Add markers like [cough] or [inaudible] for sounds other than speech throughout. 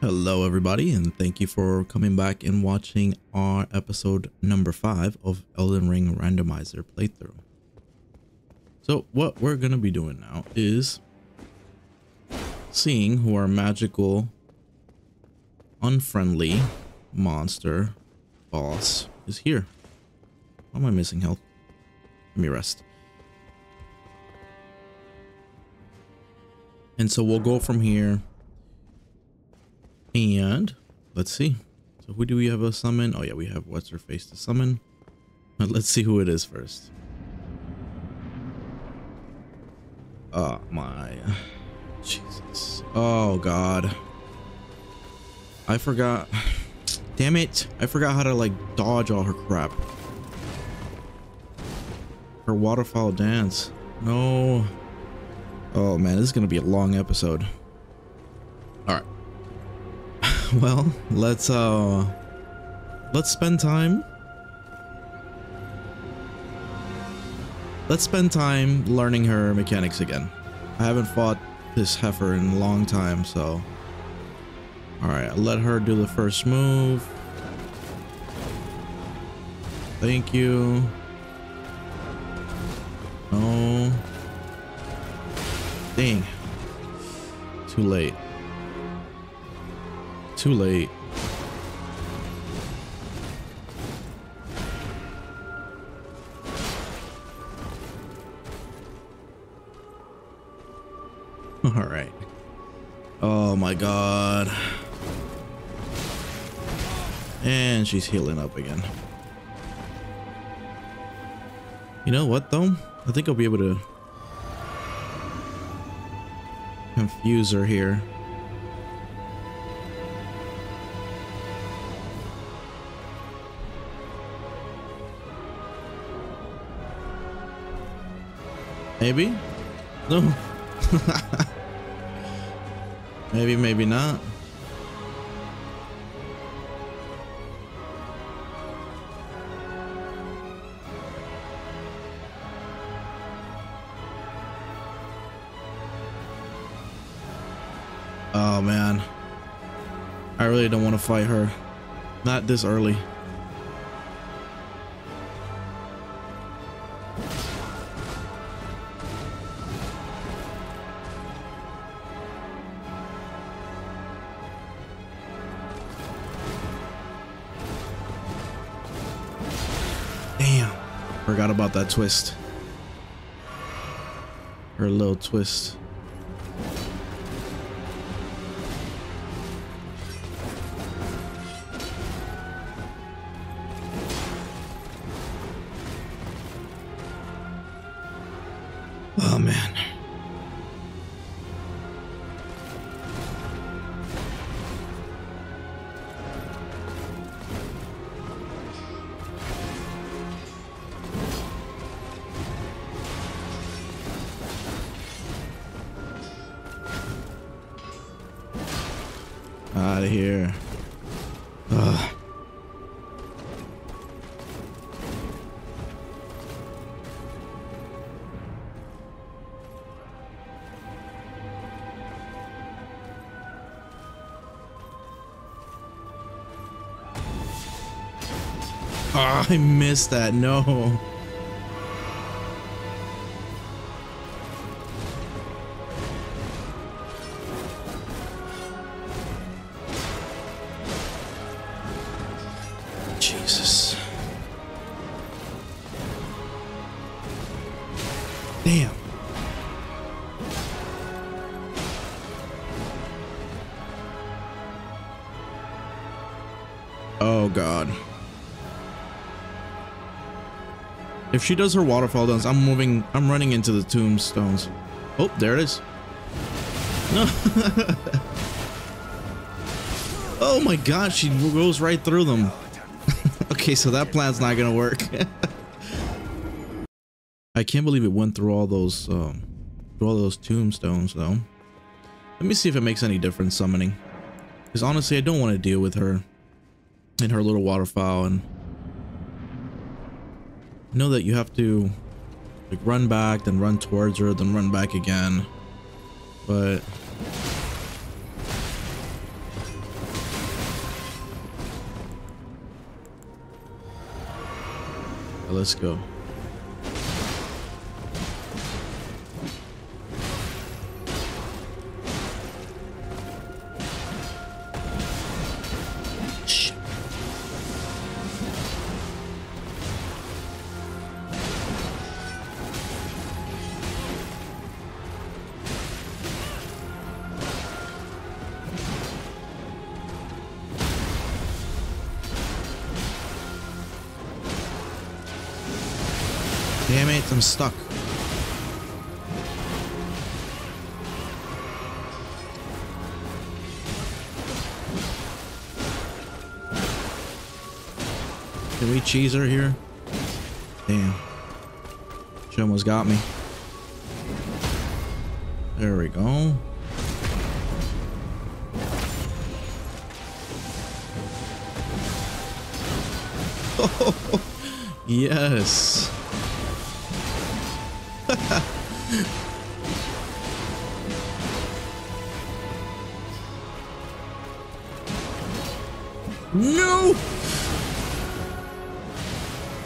Hello everybody and thank you for coming back and watching our episode number 5 of Elden Ring Randomizer playthrough. So what we're going to be doing now is seeing who our magical unfriendly monster boss is here. How am I missing health? Let me rest. And so we'll go from here and let's see. So who do we have a summon? Oh yeah, we have what's her face to summon. But [laughs] let's see who it is first. Oh my [sighs] Jesus. Oh god. I forgot. [sighs] Damn it. I forgot how to like dodge all her crap. Her waterfall dance. No. Oh man, this is gonna be a long episode. [laughs] Well, let's uh let's spend time. Let's spend time learning her mechanics again. I haven't fought this heifer in a long time, so Alright, let her do the first move. Thank you. No. Dang. Too late. Too late. [laughs] All right. Oh my god. And she's healing up again. You know what though? I think I'll be able to confuse her here. Maybe? No. [laughs] maybe, maybe not. Oh man. I really don't want to fight her. Not this early. Twist. Her little twist. Oh man. Of here. Ugh. Oh, I missed that. No. If she does her waterfall dance, I'm moving, I'm running into the tombstones. Oh, there it is. No. [laughs] oh my gosh, she goes right through them. [laughs] okay, so that plan's not gonna work. [laughs] I can't believe it went through all those, um, through all those tombstones though. Let me see if it makes any difference summoning. Because honestly, I don't want to deal with her and her little waterfowl and Know that you have to like run back, then run towards her, then run back again. But let's go. Stuck. Can we cheese her here? Damn. She almost got me. There we go. [laughs] yes. No!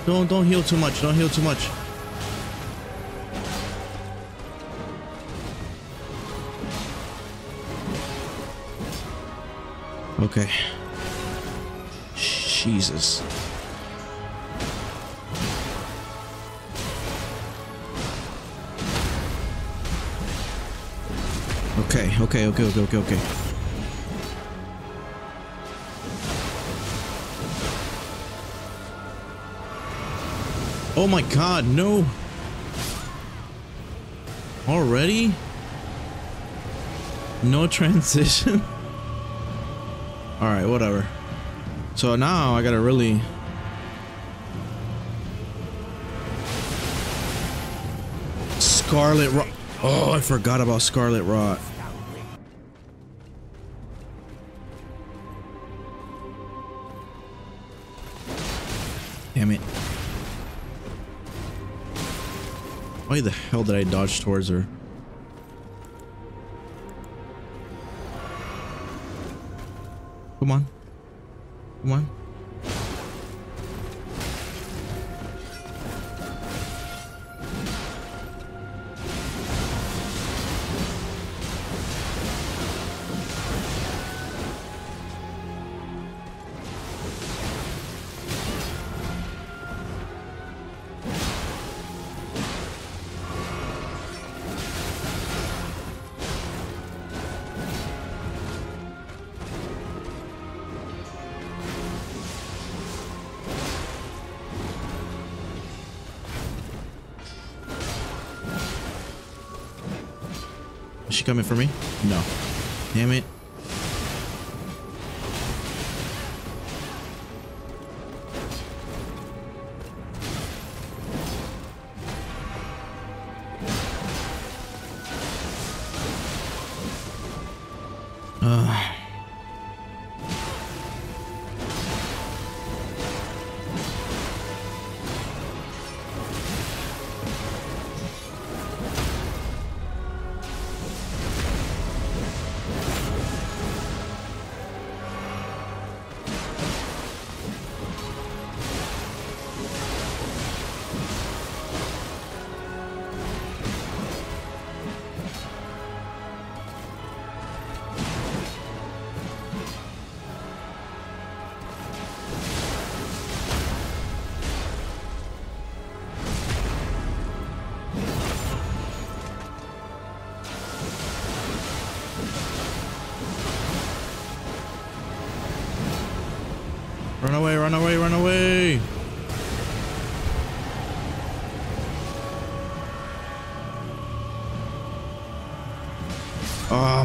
Don't don't heal too much. Don't heal too much. Okay. Jesus. Okay, okay, okay, okay, okay, okay. Oh my god, no. Already? No [laughs] transition? Alright, whatever. So now I gotta really... Scarlet Rot. Oh, I forgot about Scarlet Rot. Why the hell did I dodge towards her? Come on. Come on.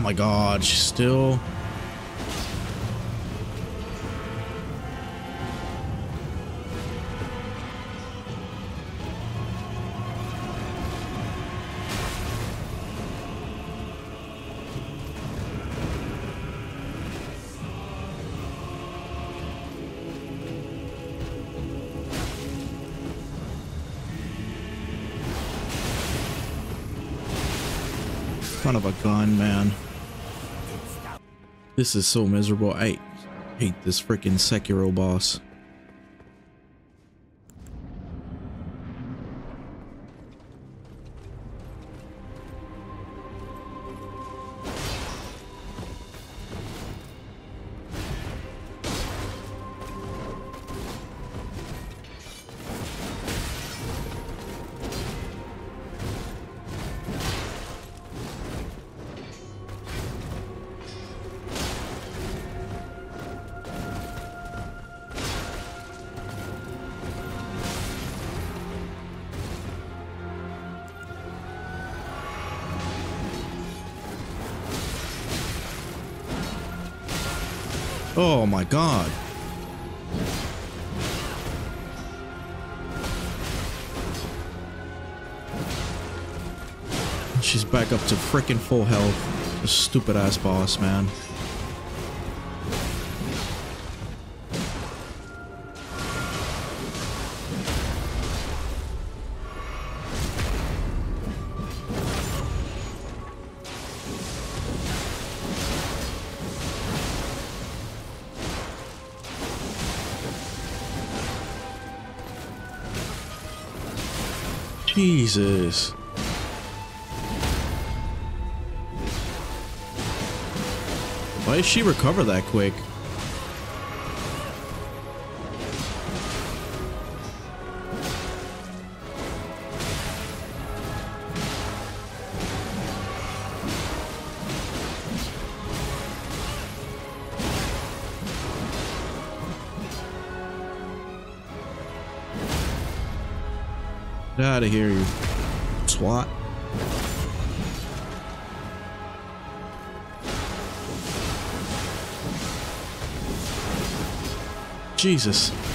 My god, she's still... Son of a gun, man. This is so miserable. I hate this freaking Sekiro boss. My god. She's back up to freaking full health. Stupid ass boss, man. Jesus. Why does she recover that quick? Out of here, you swat. Jesus.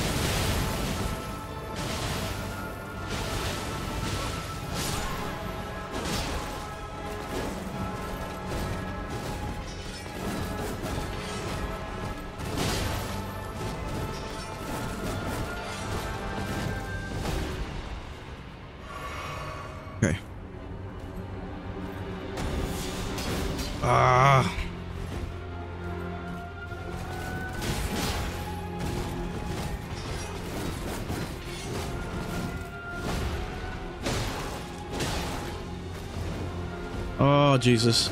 Jesus.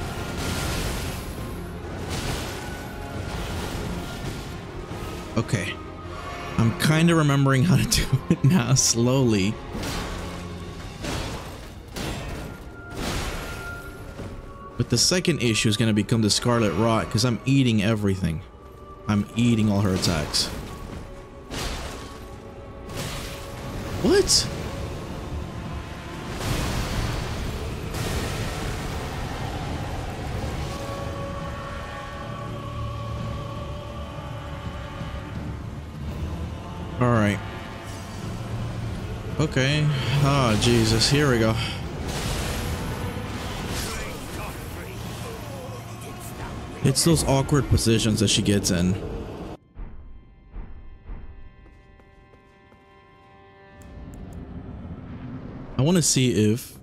Okay. I'm kind of remembering how to do it now slowly. But the second issue is going to become the Scarlet Rot because I'm eating everything. I'm eating all her attacks. What? Okay. Oh, Jesus. Here we go. It's those awkward positions that she gets in. I want to see if...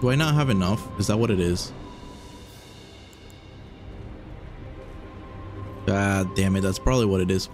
Do I not have enough? Is that what it is? God damn it, that's probably what it is.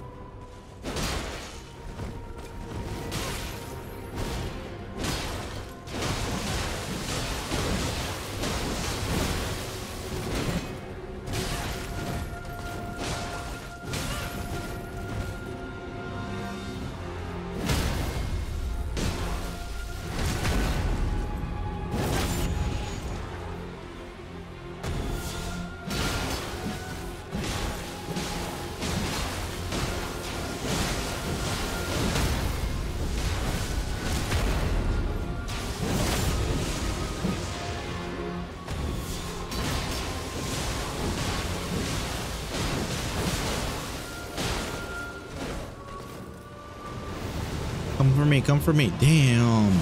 For me. Damn.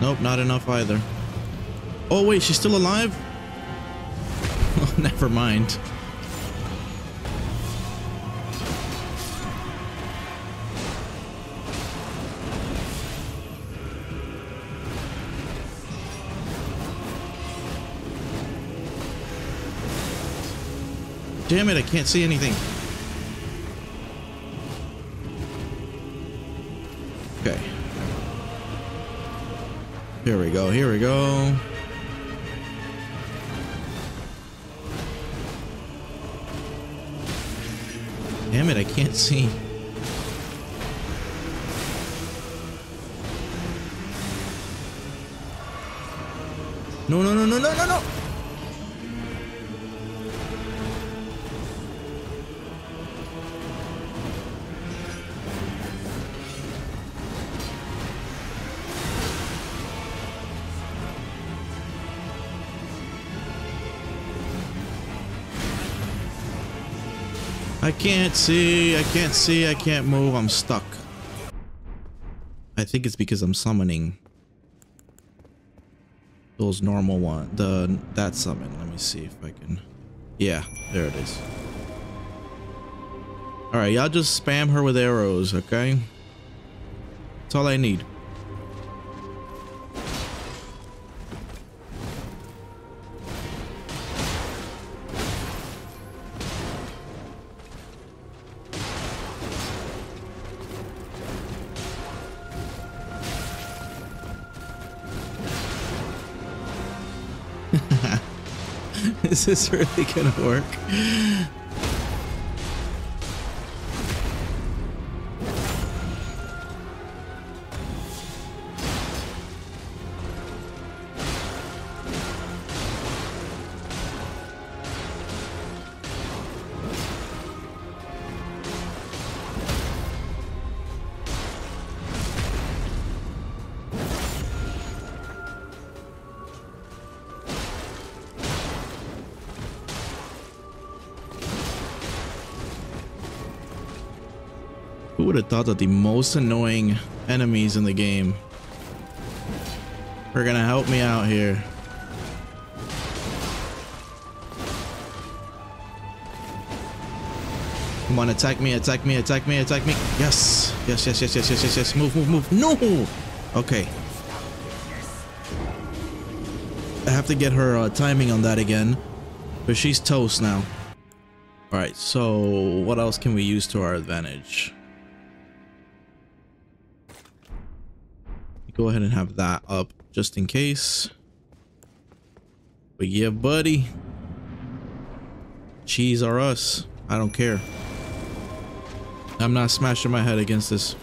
Nope, not enough either. Oh wait, she's still alive? [laughs] Oh, never mind. Damn it, I can't see anything. Okay. Here we go, here we go. Damn it, I can't see. No, no, no, no, no, no, no! I can't see. I can't see. I can't move. I'm stuck. I think it's because I'm summoning those normal one. The that summon. Let me see if I can. Yeah, there it is. All right, y'all just spam her with arrows, okay? That's all I need. This really gonna work? Thought that the most annoying enemies in the game are gonna help me out here? Come on, attack me, attack me, attack me, attack me. Yes, yes, yes, yes, yes, yes, yes, yes. Move, move, move. No! Okay. I have to get her uh, timing on that again. But she's toast now. Alright, so what else can we use to our advantage? Go ahead and have that up just in case. But yeah, buddy. Cheese are us. I don't care. I'm not smashing my head against this.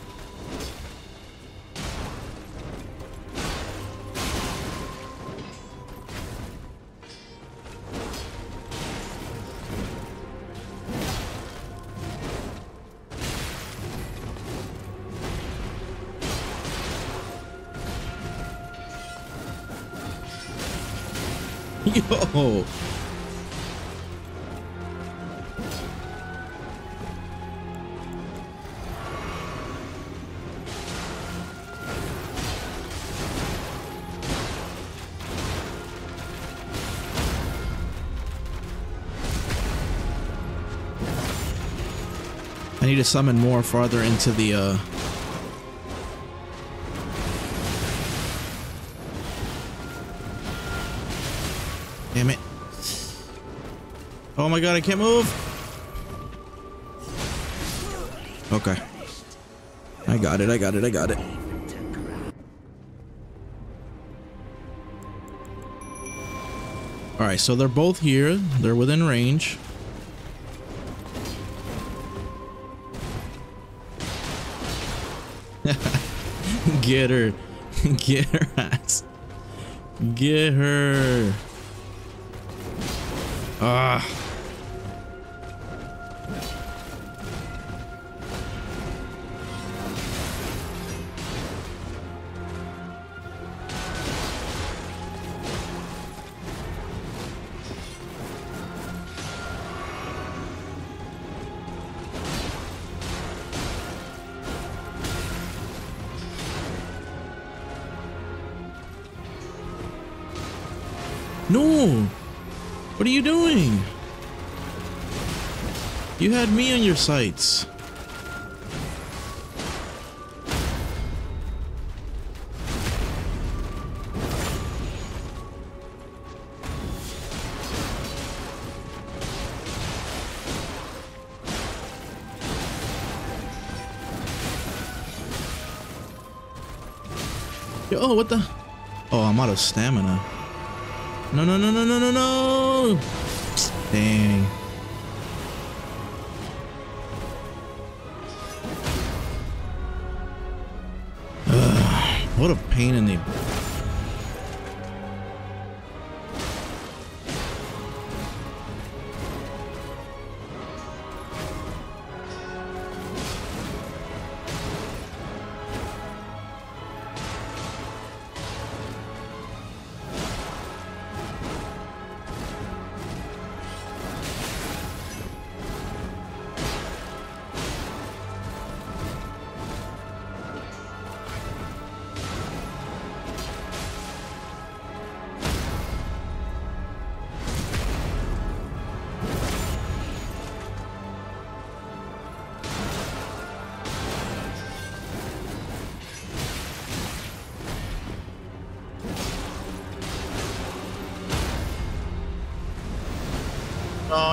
Summon more farther into the uh Damn it. Oh my god, I can't move. Okay. I got it, I got it, I got it. Alright, so they're both here. They're within range. Get her. [laughs] Get her ass. Get her. Ah. Had me on your sights. Yo, oh, what the? Oh, I'm out of stamina. No, no, no, no, no, no, no! Dang. What a pain in the...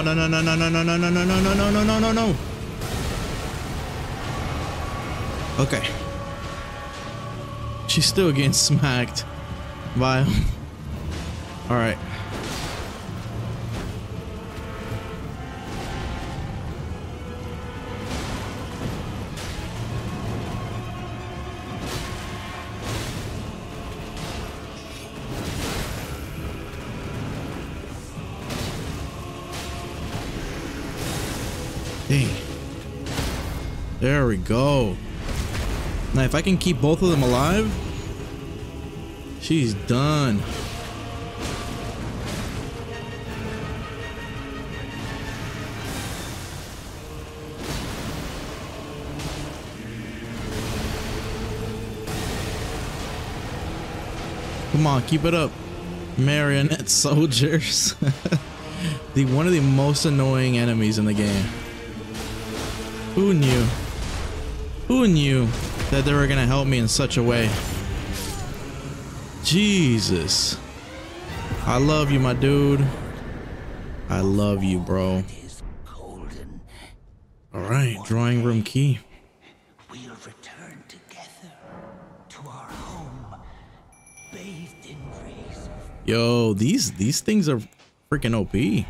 no, no, no, no, no, no, no, no, no, no, no, no, no, no, no, no. Okay. She's still getting smacked by. All if I can keep both of them alive, she's done. Come on, keep it up. Marionette [laughs] soldiers. [laughs] the one of the most annoying enemies in the game. Who knew? Who knew that they were gonna help me in such a way? Jesus. I love you, my dude. I love you, bro. Alright, drawing room key. We'll return together to our home, bathed in rays Yo, these these things are freaking OP.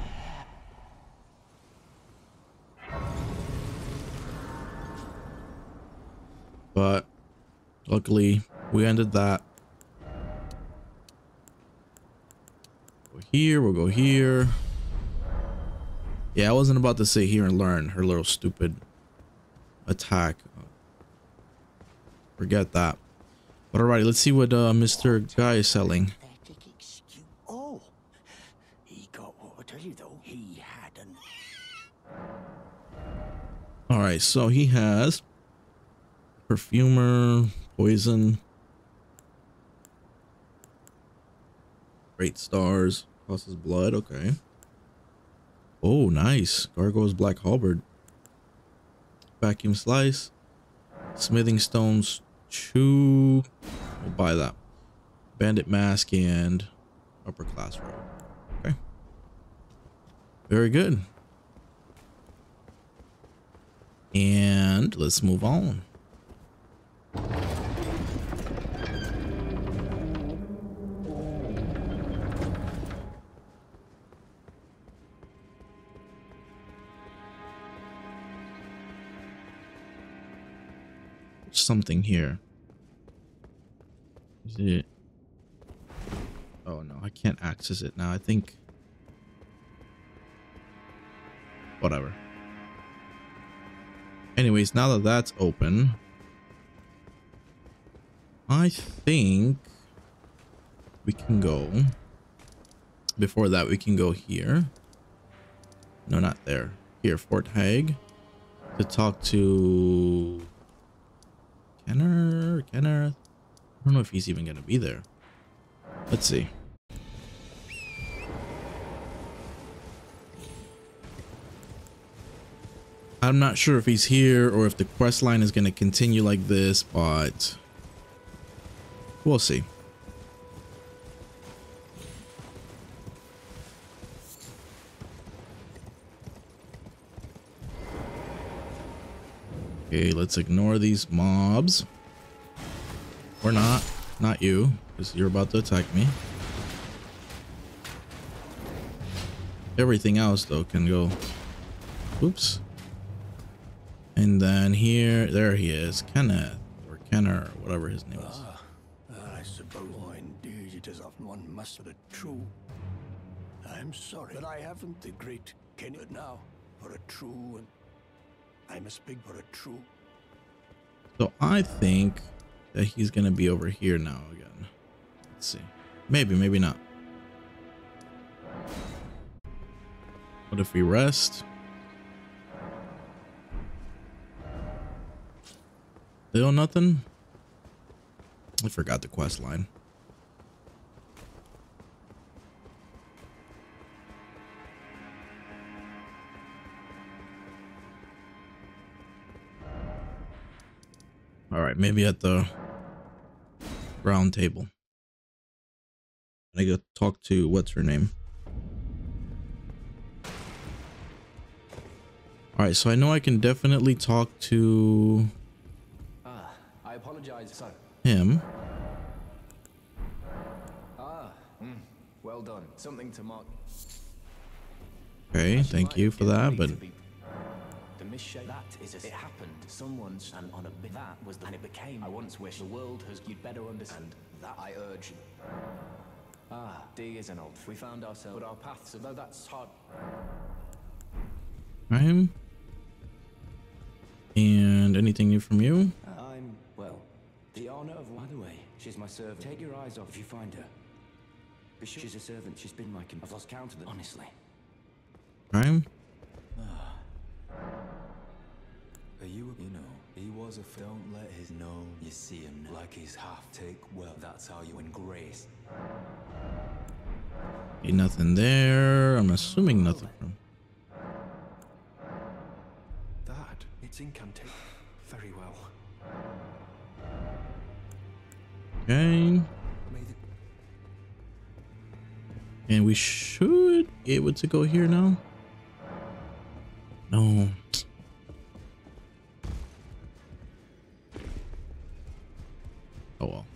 luckily we ended that. Go here, we'll go here. Yeah, I wasn't about to sit here and learn her little stupid attack. Forget that. But alrighty, let's see what uh, Mr. Guy is selling. Oh, he got what I tell you though. He hadn't. All right, so he has perfumer, poison, great stars, causes blood. Okay. Oh, nice. Gargoyle's black halberd, vacuum slice, smithing stones. Two. We'll buy that. Bandit mask and upper class robe. Okay. Very good. And let's move on. Something here. Is it? Oh no, I can't access it now. I think. Whatever. Anyways, now that that's open, I think we can go. Before that, we can go here. No, not there. Here, Fort Haight. To talk to Kenner, Kenneth. I don't know if he's even gonna be there. Let's see. I'm not sure if he's here or if the quest line is going to continue like this, but we'll see. Okay, let's ignore these mobs. Or not. Not you, because you're about to attack me. Everything else, though, can go... Oops. And then here, there he is, Kenneth, or Kenner, whatever his name is. Ah, I suppose. Indeed, it is often one must be true. I'm sorry, but I haven't the great Kenneth now for a true, and I must speak for a true. So I think that he's gonna be over here now again. Let's see. Maybe, maybe not. What if we rest? Still nothing? I forgot the quest line. All right, maybe at the round table. I go talk to what's her name? All right, so I know I can definitely talk to Ah, I apologize. So, him. ah, mm, well done. Something to mark. Okay, thank you for that, but misshape that is a, it happened. Someone's and on a bit that was the, and it became. I once wish the world has you'd better understand that I urge you. Ah, D is an old. We found ourselves, but our paths, although that's hard. I'm. And anything new from you? I'm well. The honor of. By the way, she's my servant. Take your eyes off if you find her. Be sure she's a servant. She's been my. I've lost count of them. Honestly. I'm. You, you know, he was a. f- Don't let his know you see him now. like he's half take. Well, that's how you win grace. Ain't nothing there. I'm assuming nothing. That, it's incantation. Very well. Okay. And we should be able to go here now. No. Oh well.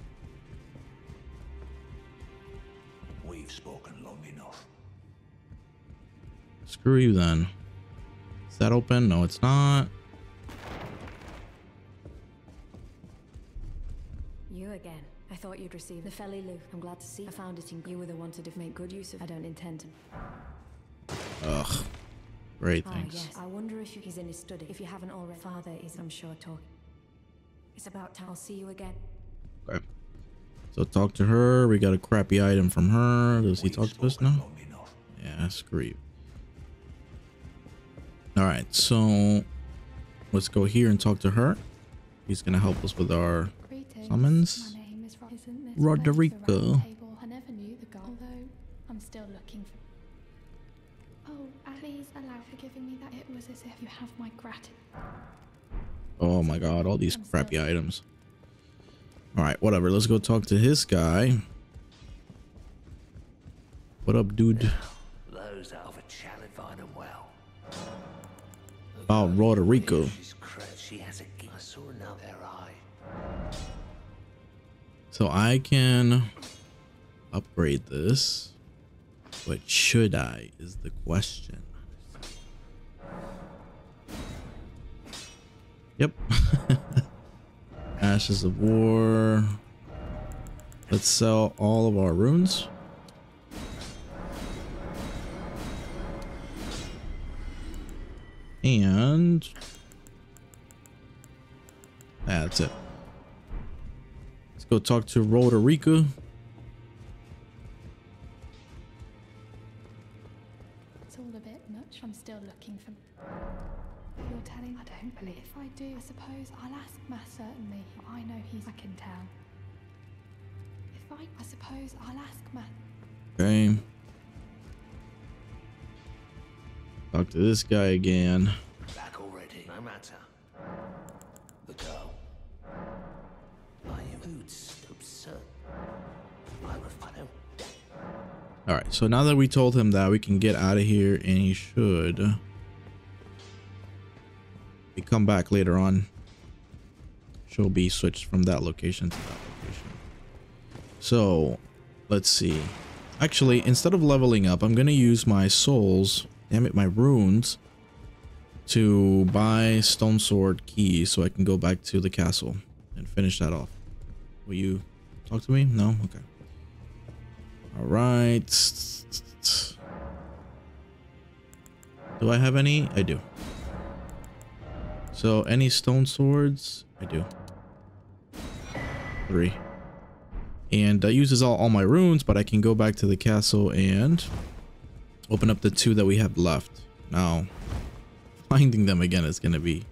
We've spoken long enough. Screw you then. Is that open? No, it's not. You again. I thought you'd receive the Felly Lou. I'm glad to see I found it in you were the one to make good use of. I don't intend to. Ugh. Great, Ah, yes. I wonder if he's in his study. If you haven't already, father is, I'm sure, talking. It's about time. I'll see you again. Okay. So talk to her. We got a crappy item from her. Does he talk to us spoken now? long enough. Yeah, screw you. Alright, so let's go here and talk to her. He's gonna help us with our Summons. My name is Ro- Isn't this Roderika. place the round table? I never knew the guy, although I'm still looking for. Oh, please allow for giving me that. It was as if you have my gratitude. Oh my god, all these crappy items. Alright, whatever. Let's go talk to his guy. What up, dude? Those that have a challenge well. About Roderika. She has a saw another eye. So I can upgrade this. But should I is the question. Yep. [laughs] Ashes of War. Let's sell all of our runes. And that's it. Let's go talk to Roderika. Telling. I don't believe. If I do, I suppose I'll ask Matt. Certainly, I know he's back in town. If I, I suppose I'll ask Matt. Game. Talk to this guy again. Back already. No matter. The girl. I am Boots. Absurd. I ref- I don't. All right. So now that we told him that, we can get out of here, and he should. We come back later on. She'll be switched from that location to that location. So, let's see. Actually, instead of leveling up, I'm gonna use my souls. Damn it, my runes. To buy stone sword keys so I can go back to the castle and finish that off. Will you talk to me? No? Okay. All right. Do I have any? I do. So any stone swords? I do. Three. And that uses all, all my runes, but I can go back to the castle and open up the two that we have left. Now, [laughs] finding them again is going to be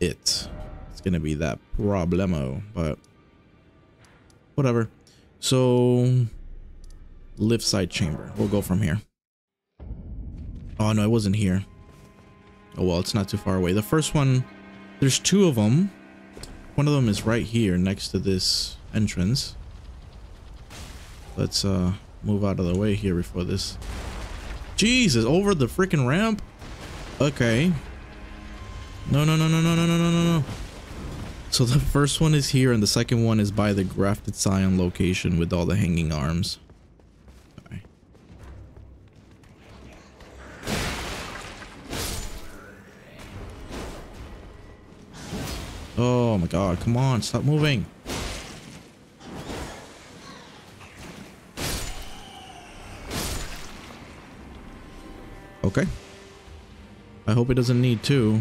it. It's going to be that problemo, but whatever. So, Liftside Chamber. We'll go from here. Oh, no, I wasn't here. Oh, well, it's not too far away. The first one, there's two of them. One of them is right here next to this entrance. Let's uh move out of the way here before this. Jesus, over the freaking ramp. Okay. No, no, no, no, no, no, no, no, no, no. So the first one is here and the second one is by the grafted scion location with all the hanging arms. Oh my god, come on, stop moving. Okay. I hope it doesn't need two.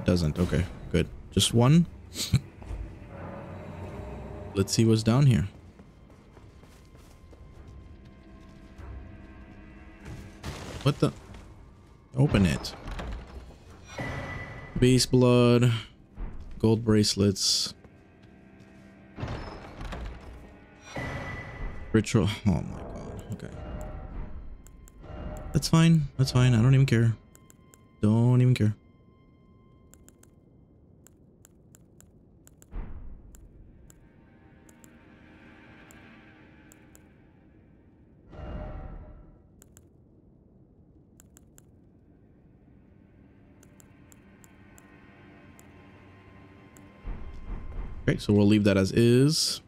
It doesn't. Okay, good. Just one. [laughs] Let's see what's down here. What the? Open it. Beast blood. Gold bracelets. Ritual. [laughs] Oh my god. Okay. That's fine. That's fine. I don't even care. Don't even care. Okay, so we'll leave that as is.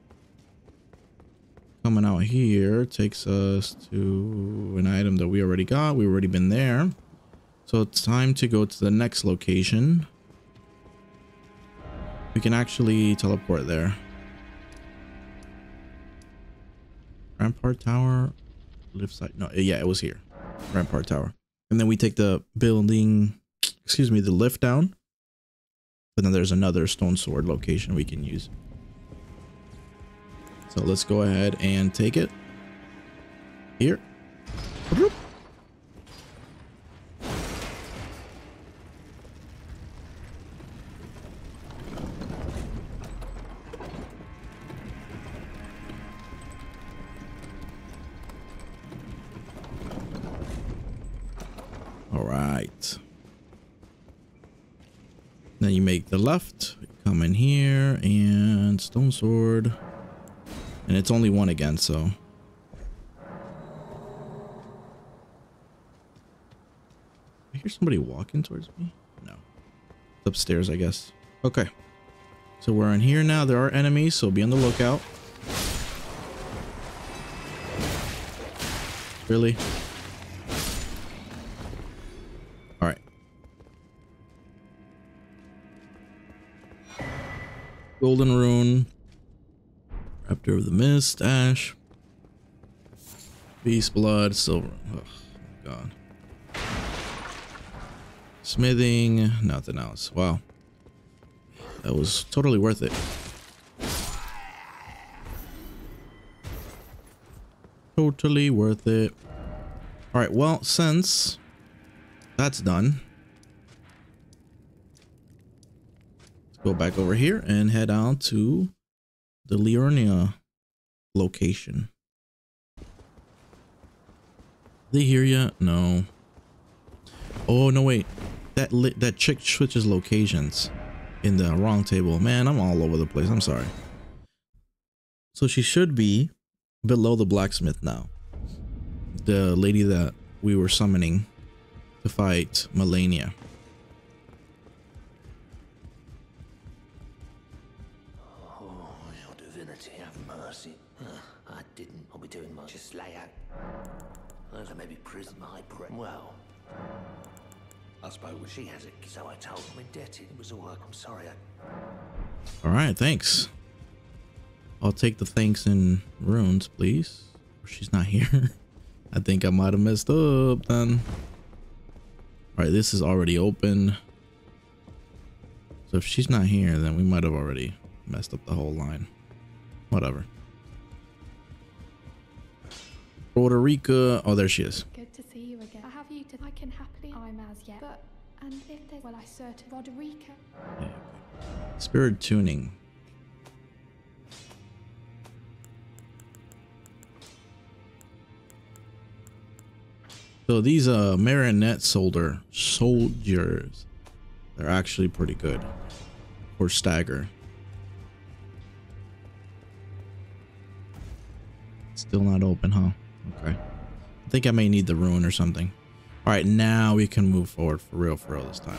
Coming out here takes us to an item that we already got. We've already been there. So it's time to go to the next location. We can actually teleport there. Rampart Tower, lift side. No, yeah, it was here. Rampart Tower. And then we take the building, excuse me, the lift down. But then there's another stone sword location we can use. So let's go ahead and take it. Here. It's only one again, so. I hear somebody walking towards me? No. It's upstairs, I guess. Okay. So we're in here now. There are enemies, so be on the lookout. Really? Alright. Golden rune. Of the Mist, Ash. Beast Blood, Silver. Oh, God. Smithing, nothing else. Wow. That was totally worth it. Totally worth it. Alright, well, since that's done, let's go back over here and head out to the Liurnia location. They hear ya? No. Oh no wait, that lit that chick switches locations in the wrong table. Man, I'm all over the place. I'm sorry. So she should be below the blacksmith now. The lady that we were summoning to fight Malenia. She has it, so I told him indebted. It was all like, I'm sorry. I... All right, thanks. I'll take the thanks in runes, please. She's not here. [laughs] I think I might have messed up then. All right, this is already open. So if she's not here, then we might have already messed up the whole line. Whatever. Puerto Rico. Oh, there she is. Good to see you again. I have you to. I can happily. I'm as yet. But and if well, I certain Roderika. Spirit tuning. So these uh marionette soldier soldiers, they're actually pretty good for stagger. Still not open, huh? Okay. I think I may need the rune or something. All right, now we can move forward for real, for real this time.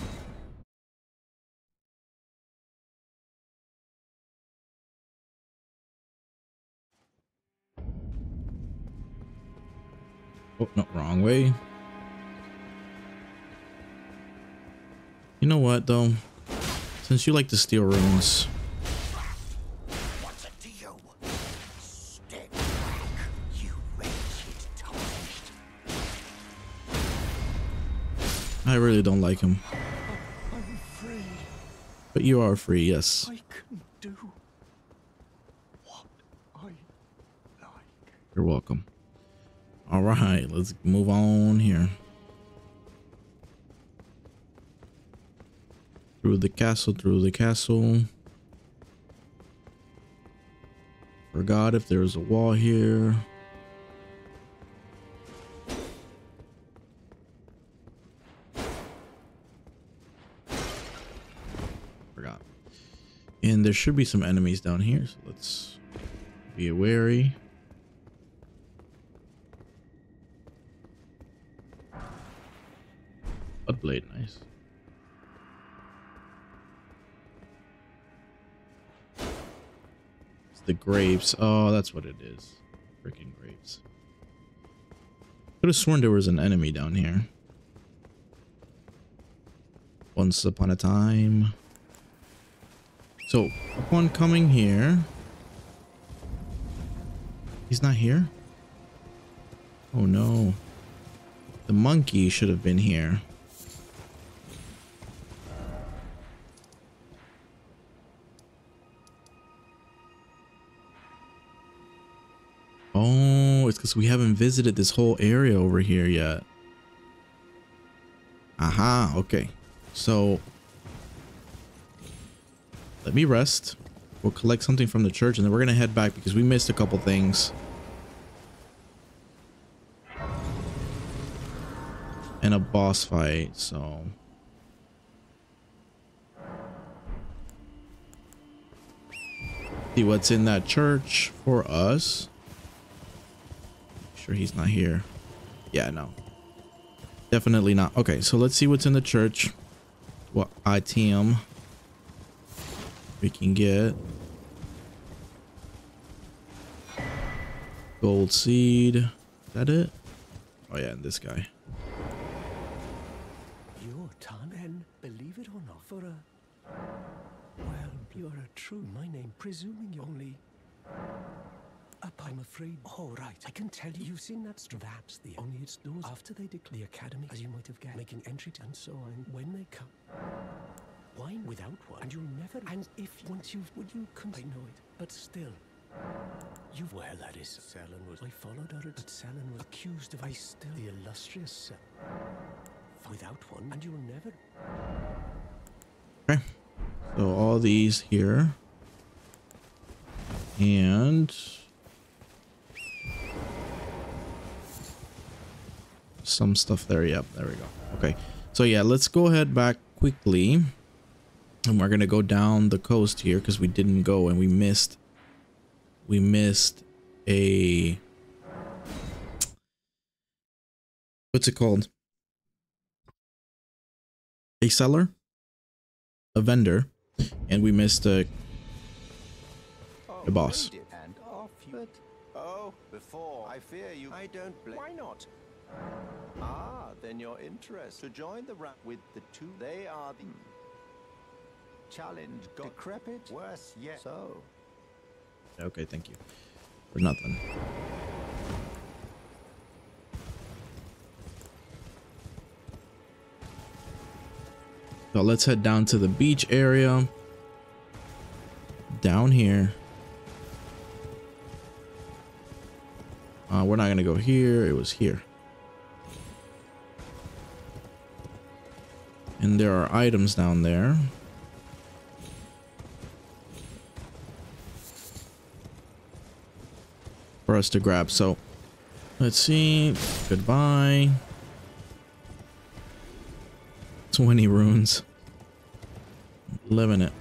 Oh, no, wrong way. You know what, though? Since you like to steal runes, I really don't like him. I'm free. But you are free, yes. I can do what I like. You're welcome. All right, let's move on here. Through the castle, through the castle. Forgot if there's a wall here. And there should be some enemies down here, so let's be wary. Bloodblade, nice. It's the grapes. Oh, that's what it is. Freaking grapes. Could have sworn there was an enemy down here. Once upon a time. So, upon coming here... He's not here? Oh no. The monkey should have been here. Oh, it's because we haven't visited this whole area over here yet. Aha, okay. So, let me rest. We'll collect something from the church and then we're going to head back because we missed a couple things. And a boss fight, so... See what's in that church for us. Sure he's not here. Yeah, no. Definitely not. Okay, so let's see what's in the church. What item we can get. Gold seed. Is that it? Oh yeah, and this guy. You're Tannen, believe it or not, for a... Well, you're a true, my name, presuming only... Up, I'm afraid. Oh, right. I can tell you, you've seen that str- That's the only its doors after they declare the academy, as you might have guessed, making entry to and so on. When they come, wine without one, and you'll never. And if once you would you come, I know it, but still. You well, that is. Sellen was. I followed her, but Sellen was accused of. I still the illustrious Sel. Without one, and you'll never. Okay. So all these here. And some stuff there. Yep, there we go. Okay. So yeah, let's go ahead back quickly. And we're gonna go down the coast here because we didn't go and we missed we missed a what's it called? A seller? A vendor. And we missed a the boss. And off you. But, oh, before I fear you, I don't blame. Why not? Ah, then your interest to join the rap with the two. They are the challenge. Got decrepit. Worse yet. So. Okay, thank you. For nothing. So let's head down to the beach area. Down here. Uh, we're not going to go here. It was here. And there are items down there. For us to grab. So let's see. Goodbye. 20 runes. Living it.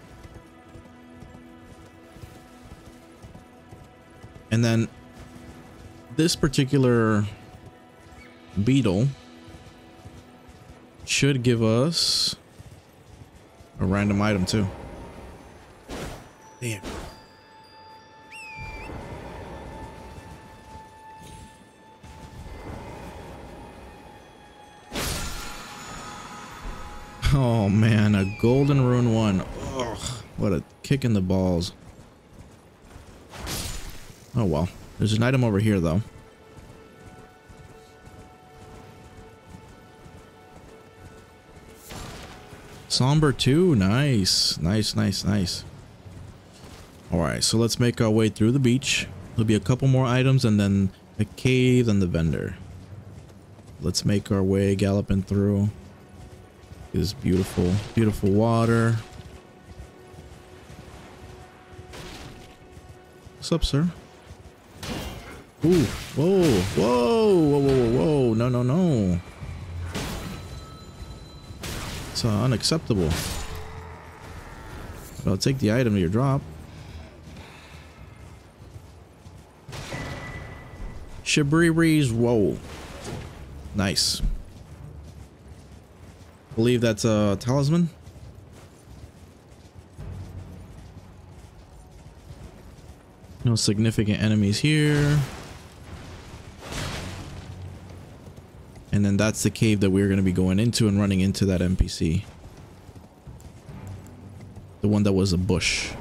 And then this particular beetle should give us a random item too. Damn. Oh man, a golden rune one. Ugh, what a kick in the balls. Oh well. There's an item over here though. Somber 2. Nice. Nice, nice, nice. Alright, so let's make our way through the beach. There'll be a couple more items and then a cave and the vendor. Let's make our way galloping through. This beautiful, beautiful water. What's up, sir? Ooh, whoa, whoa, whoa, whoa, whoa, no, no, no. It's uh, unacceptable. I'll take the item to your drop. Shabriri's Woe. Nice. Believe that's a talisman. No significant enemies here. And then that's the cave that we're going to be going into and running into that NPC. The one that was a bush.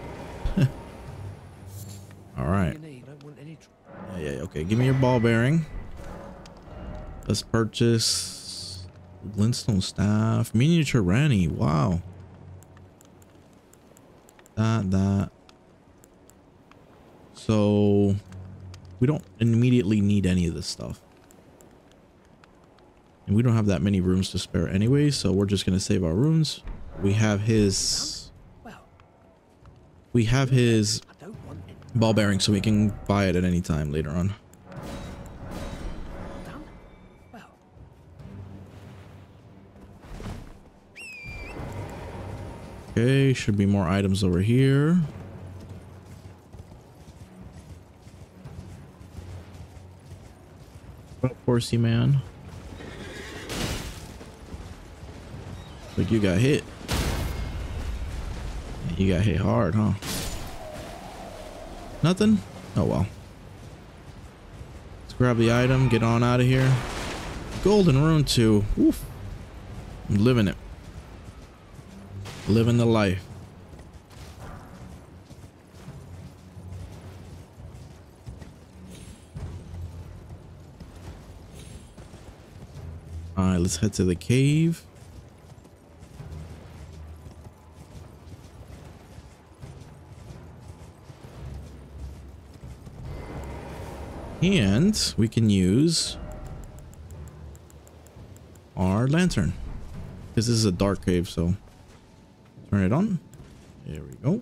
[laughs] Alright. Yeah, yeah, okay. Give me your ball bearing. Let's purchase glintstone staff. Miniature Ranni. Wow. That, that. So, we don't immediately need any of this stuff. And we don't have that many rooms to spare anyway, so we're just going to save our rooms. We have his... We have his ball bearing, so we can buy it at any time later on. Okay, should be more items over here. What horsey man? Like you got hit. You got hit hard, huh? Nothing? Oh well. Let's grab the item, get on out of here. Golden rune 2. Oof. I'm living it. Living the life. Alright, let's head to the cave. And we can use our lantern. Because this is a dark cave, so turn it on. There we go.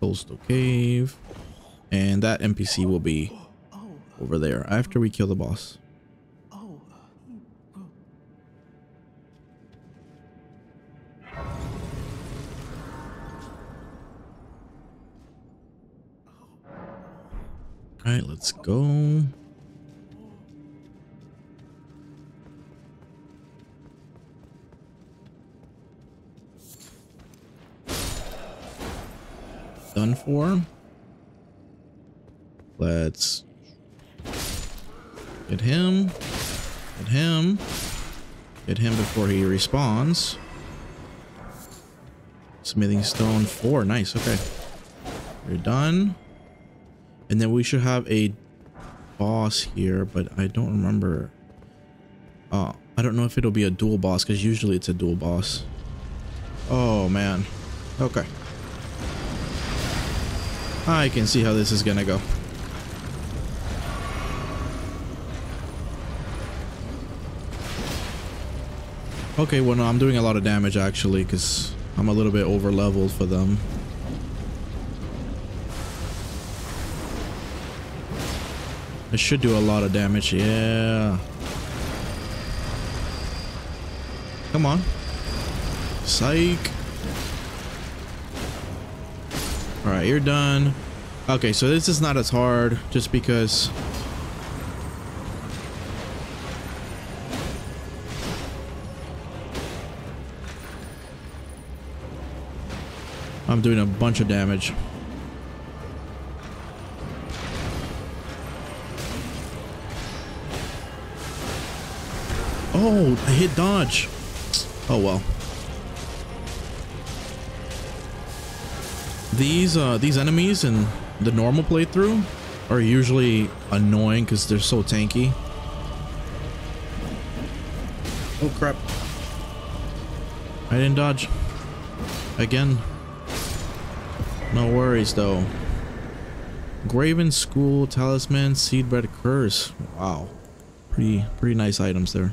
Coastal cave. And that NPC will be over there after we kill the boss. All right, let's go. Done for. Let's get him. Get him. Get him before he respawns. Smithing stone four. Nice. Okay. We're done. And then we should have a boss here, but I don't remember. Uh, I don't know if it'll be a dual boss because usually it's a dual boss. Oh man. Okay. I can see how this is gonna go. Okay, well no, I'm doing a lot of damage actually because I'm a little bit over leveled for them. It should do a lot of damage. Yeah. Come on. Psych. All right, you're done. Okay, so this is not as hard just because I'm doing a bunch of damage. Oh, I hit dodge. Oh well. These uh these enemies in the normal playthrough are usually annoying because they're so tanky. Oh crap. I didn't dodge. Again. No worries though. Graven School Talisman Seedbed Curse. Wow. Pretty pretty nice items there.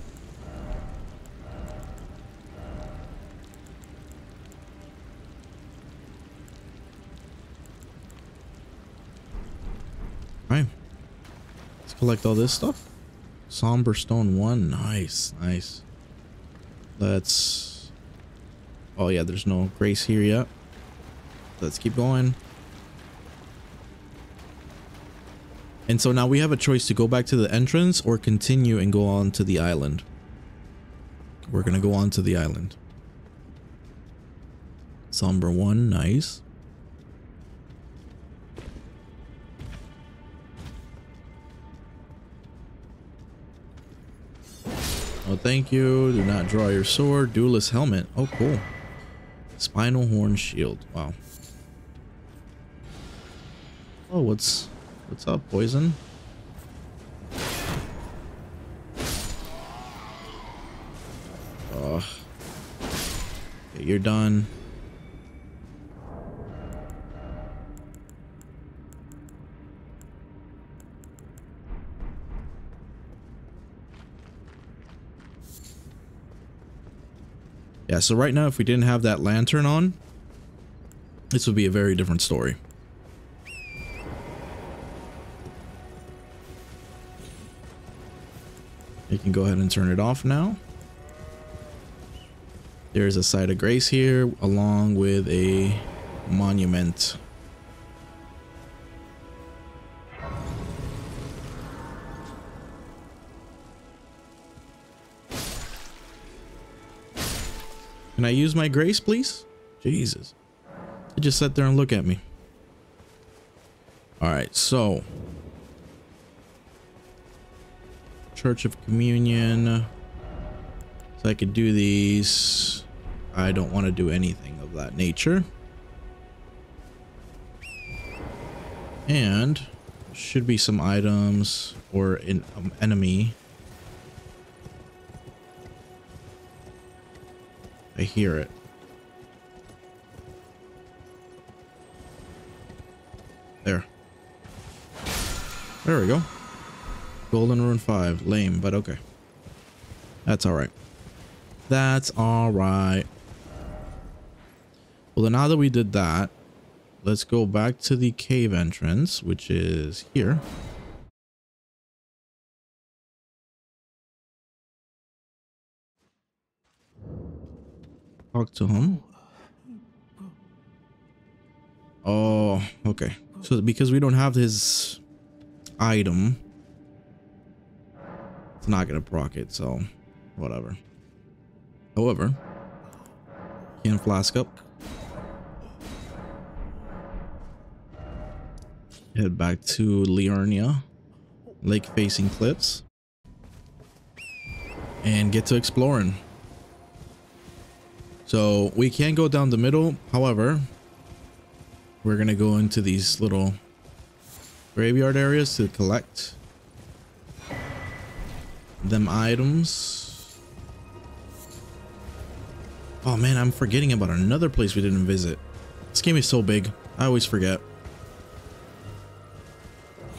Alright. Let's collect all this stuff. Somber Stone 1. Nice, nice. Let's... Oh yeah, there's no grace here yet. Let's keep going. And so now we have a choice to go back to the entrance or continue and go on to the island. We're going to go on to the island. Somber 1, nice. Oh, thank you. Do not draw your sword. Duelist helmet. Oh, cool. Spiralhorn shield. Wow. Oh, what's what's up, poison? Oh. Okay, you're done. Yeah, so right now, if we didn't have that lantern on, this would be a very different story. You can go ahead and turn it off now. There's a site of grace here, along with a monument. Can I use my grace, please? Jesus. They just sat there and look at me. Alright, so. Church of Communion. So I could do these. I don't want to do anything of that nature. And should be some items or an um, enemy I hear it. There. There we go. Golden Rune 5. Lame, but okay. That's alright. That's alright. Well, then now that we did that, let's go back to the cave entrance, which is here. Talk to him. Oh, okay. So because we don't have his item, it's not gonna proc it, so whatever. However, can flask up. Head back to Liurnia, lake facing cliffs, and get to exploring. So we can go down the middle. However, we're going to go into these little graveyard areas to collect them items. Oh man, I'm forgetting about another place we didn't visit. This game is so big. I always forget.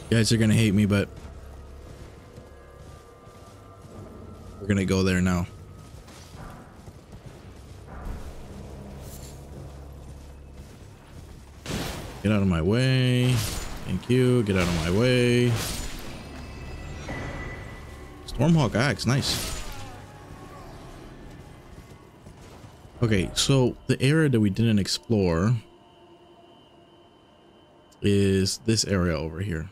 You guys are going to hate me, but we're going to go there now. Get out of my way. Thank you. Get out of my way. Stormhawk axe. Nice. Okay, so the area that we didn't explore is this area over here.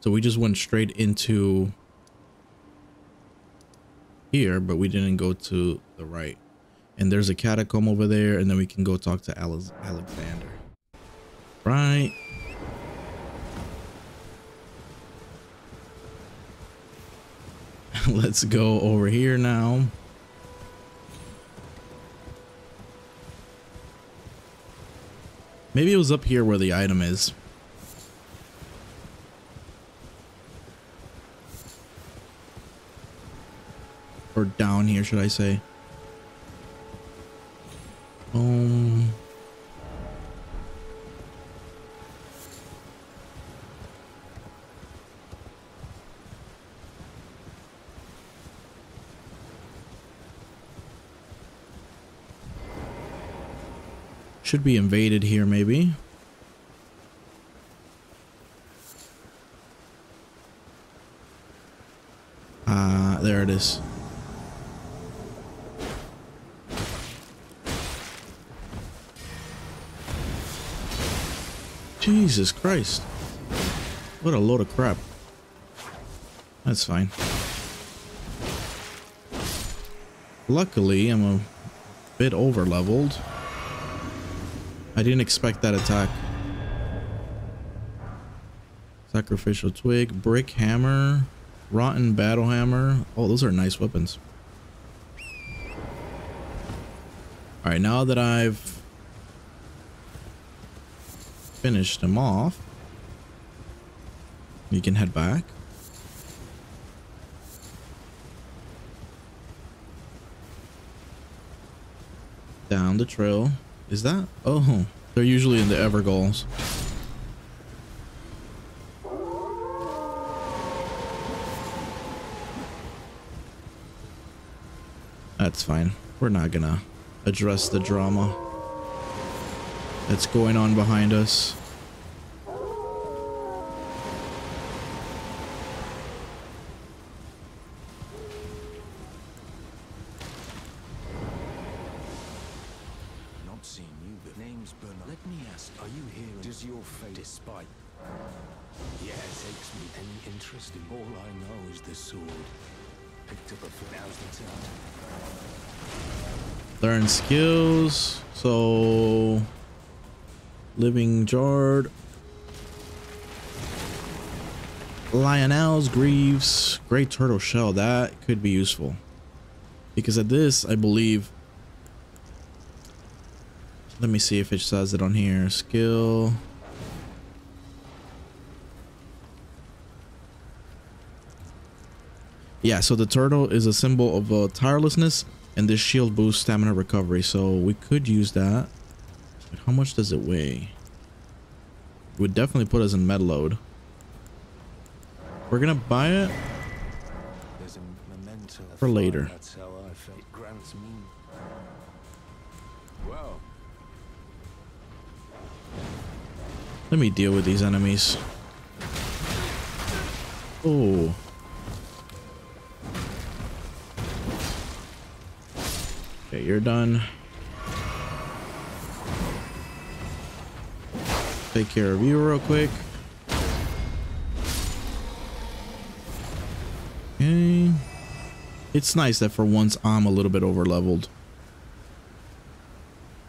So we just went straight into here, but we didn't go to the right. And there's a catacomb over there, and then we can go talk to Alex Alexander. Right. [laughs] Let's go over here now. Maybe it was up here where the item is. Or down here, should I say. Um... Should be invaded here, maybe. Ah, uh, there it is. Jesus Christ. What a load of crap. That's fine. Luckily, I'm a bit over leveled. I didn't expect that attack. Sacrificial twig, brick hammer, rotten battle hammer. Oh, those are nice weapons. All right, now that I've finished them off, we can head back. Down the trail. Is that? Oh, they're usually in the Evergaols. That's fine. We're not gonna address the drama that's going on behind us. Skills. So, living jarred. Lionel's Greaves, Great Turtle Shell. That could be useful. Because at this, I believe... Let me see if it says it on here. Skill... Yeah, so the turtle is a symbol of uh, tirelessness and this shield boosts stamina recovery, so we could use that. But how much does it weigh? It would definitely put us in med load. We're gonna buy it for later. Let me deal with these enemies. Oh. Okay, you're done. Take care of you real quick. Okay. It's nice that for once I'm a little bit over leveled.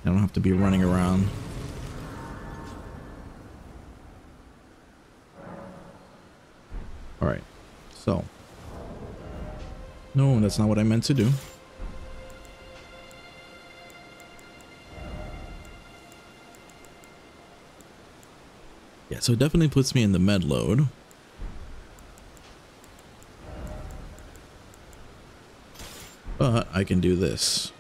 I don't have to be running around. Alright. So. No, that's not what I meant to do. Yeah, so it definitely puts me in the med load. But I can do this.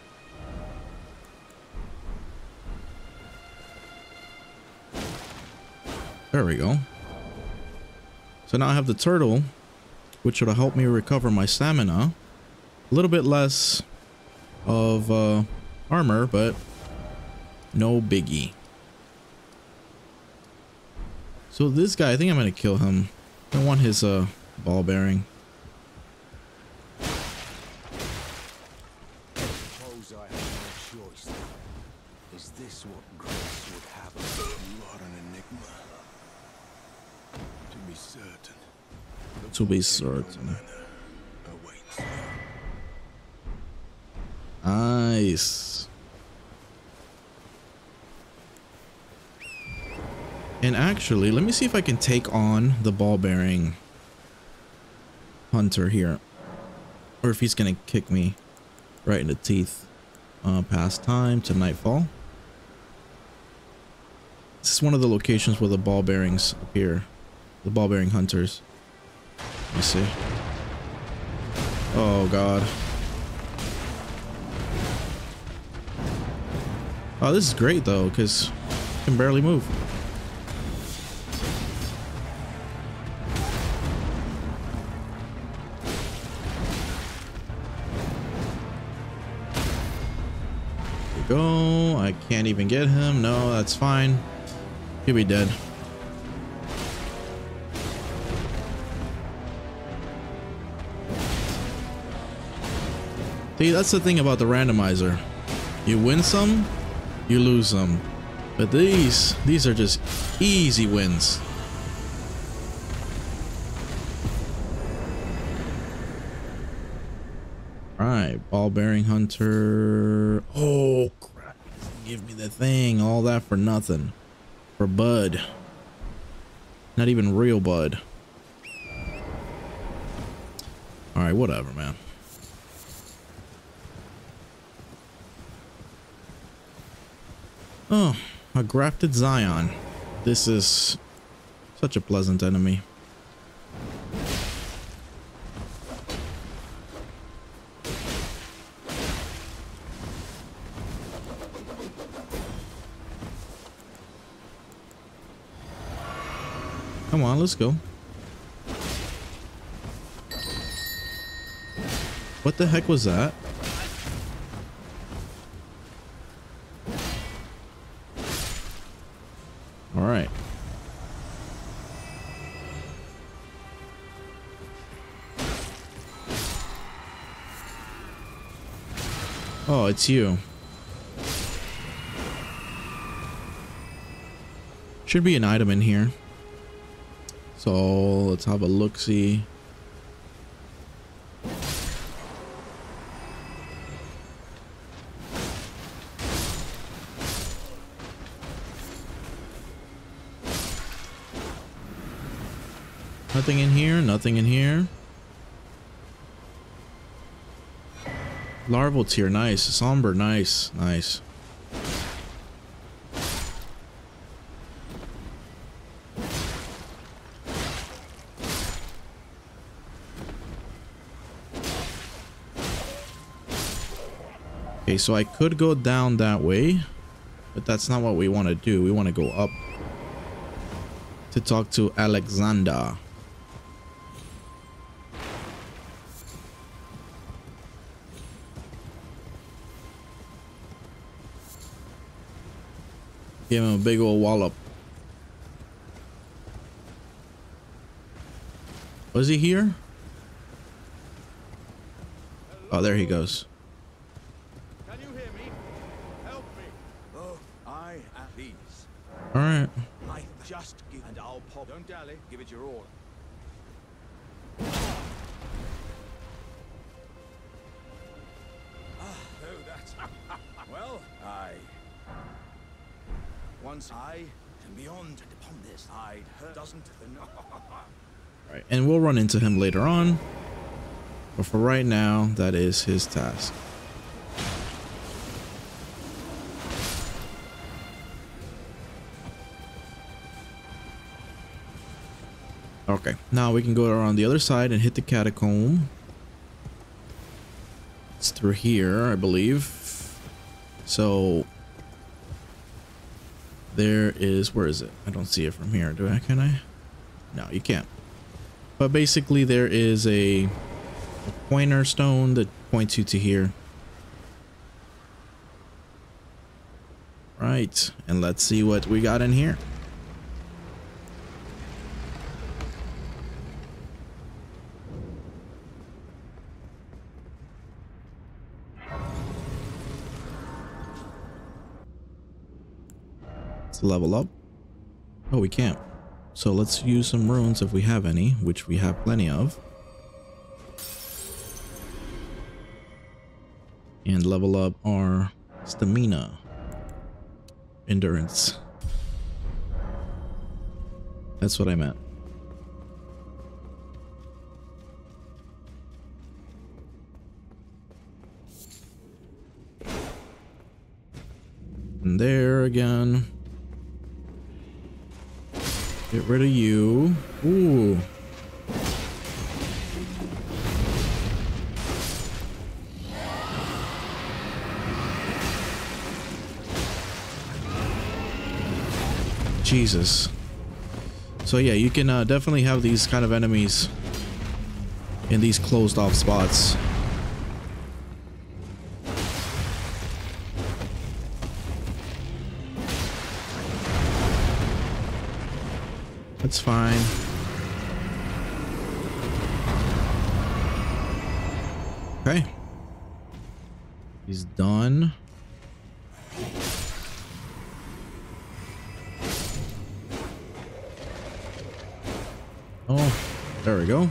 There we go. So now I have the turtle, which will help me recover my stamina. A little bit less of uh, armor, but no biggie. So this guy, I think I'm gonna kill him. I want his uh ball bearing. Suppose I have no choice. Is this what grace would have? What an enigma. To be certain. To be certain. Nice. And actually, let me see if I can take on the ball bearing hunter here. Or if he's gonna kick me right in the teeth. Uh, past time to nightfall. This is one of the locations where the ball bearings appear. The ball bearing hunters. Let me see. Oh god. Oh, this is great though, because I can barely move. Can't even get him. No, that's fine. He'll be dead. See, that's the thing about the randomizer. You win some, you lose some. But these, these are just easy wins. Alright, ball bearing hunter. Oh, the thing. All that for nothing. For Bud. Not even real Bud. Alright, whatever, man. Oh, a grafted Scion. This is such a pleasant enemy. Let's go. What the heck was that? All right. Oh, it's you. Should be an item in here. So let's have a look see. Nothing in here, nothing in here. Larval Tear, nice. Somber, nice, nice. Okay, so I could go down that way, but that's not what we want to do. We want to go up to talk to Alexander. Give him a big old wallop. Was he here? Oh, there he goes. Can you hear me? Help me. Oh, I at these. All right. I just give and I'll pop. Don't dally. Give it your all. Ah, oh, that's [laughs] well. I once I and beyond and upon this I'd heard doesn't the [laughs] Right, and we'll run into him later on. But for right now, that is his task. Okay, now we can go around the other side and hit the catacomb. It's through here, I believe. So there is where is it? I don't see it from here. Do I can I? No, you can't. But basically there is a, a pointer stone that points you to here. Right, and let's see what we got in here. Level up. Oh, we can't. So let's use some runes if we have any, which we have plenty of. and level up our stamina, endurance. That's what I meant. And there again. Get rid of you. Ooh. Jesus. So yeah, you can uh, definitely have these kind of enemies in these closed off spots. That's fine. Okay. He's done. Oh, there we go.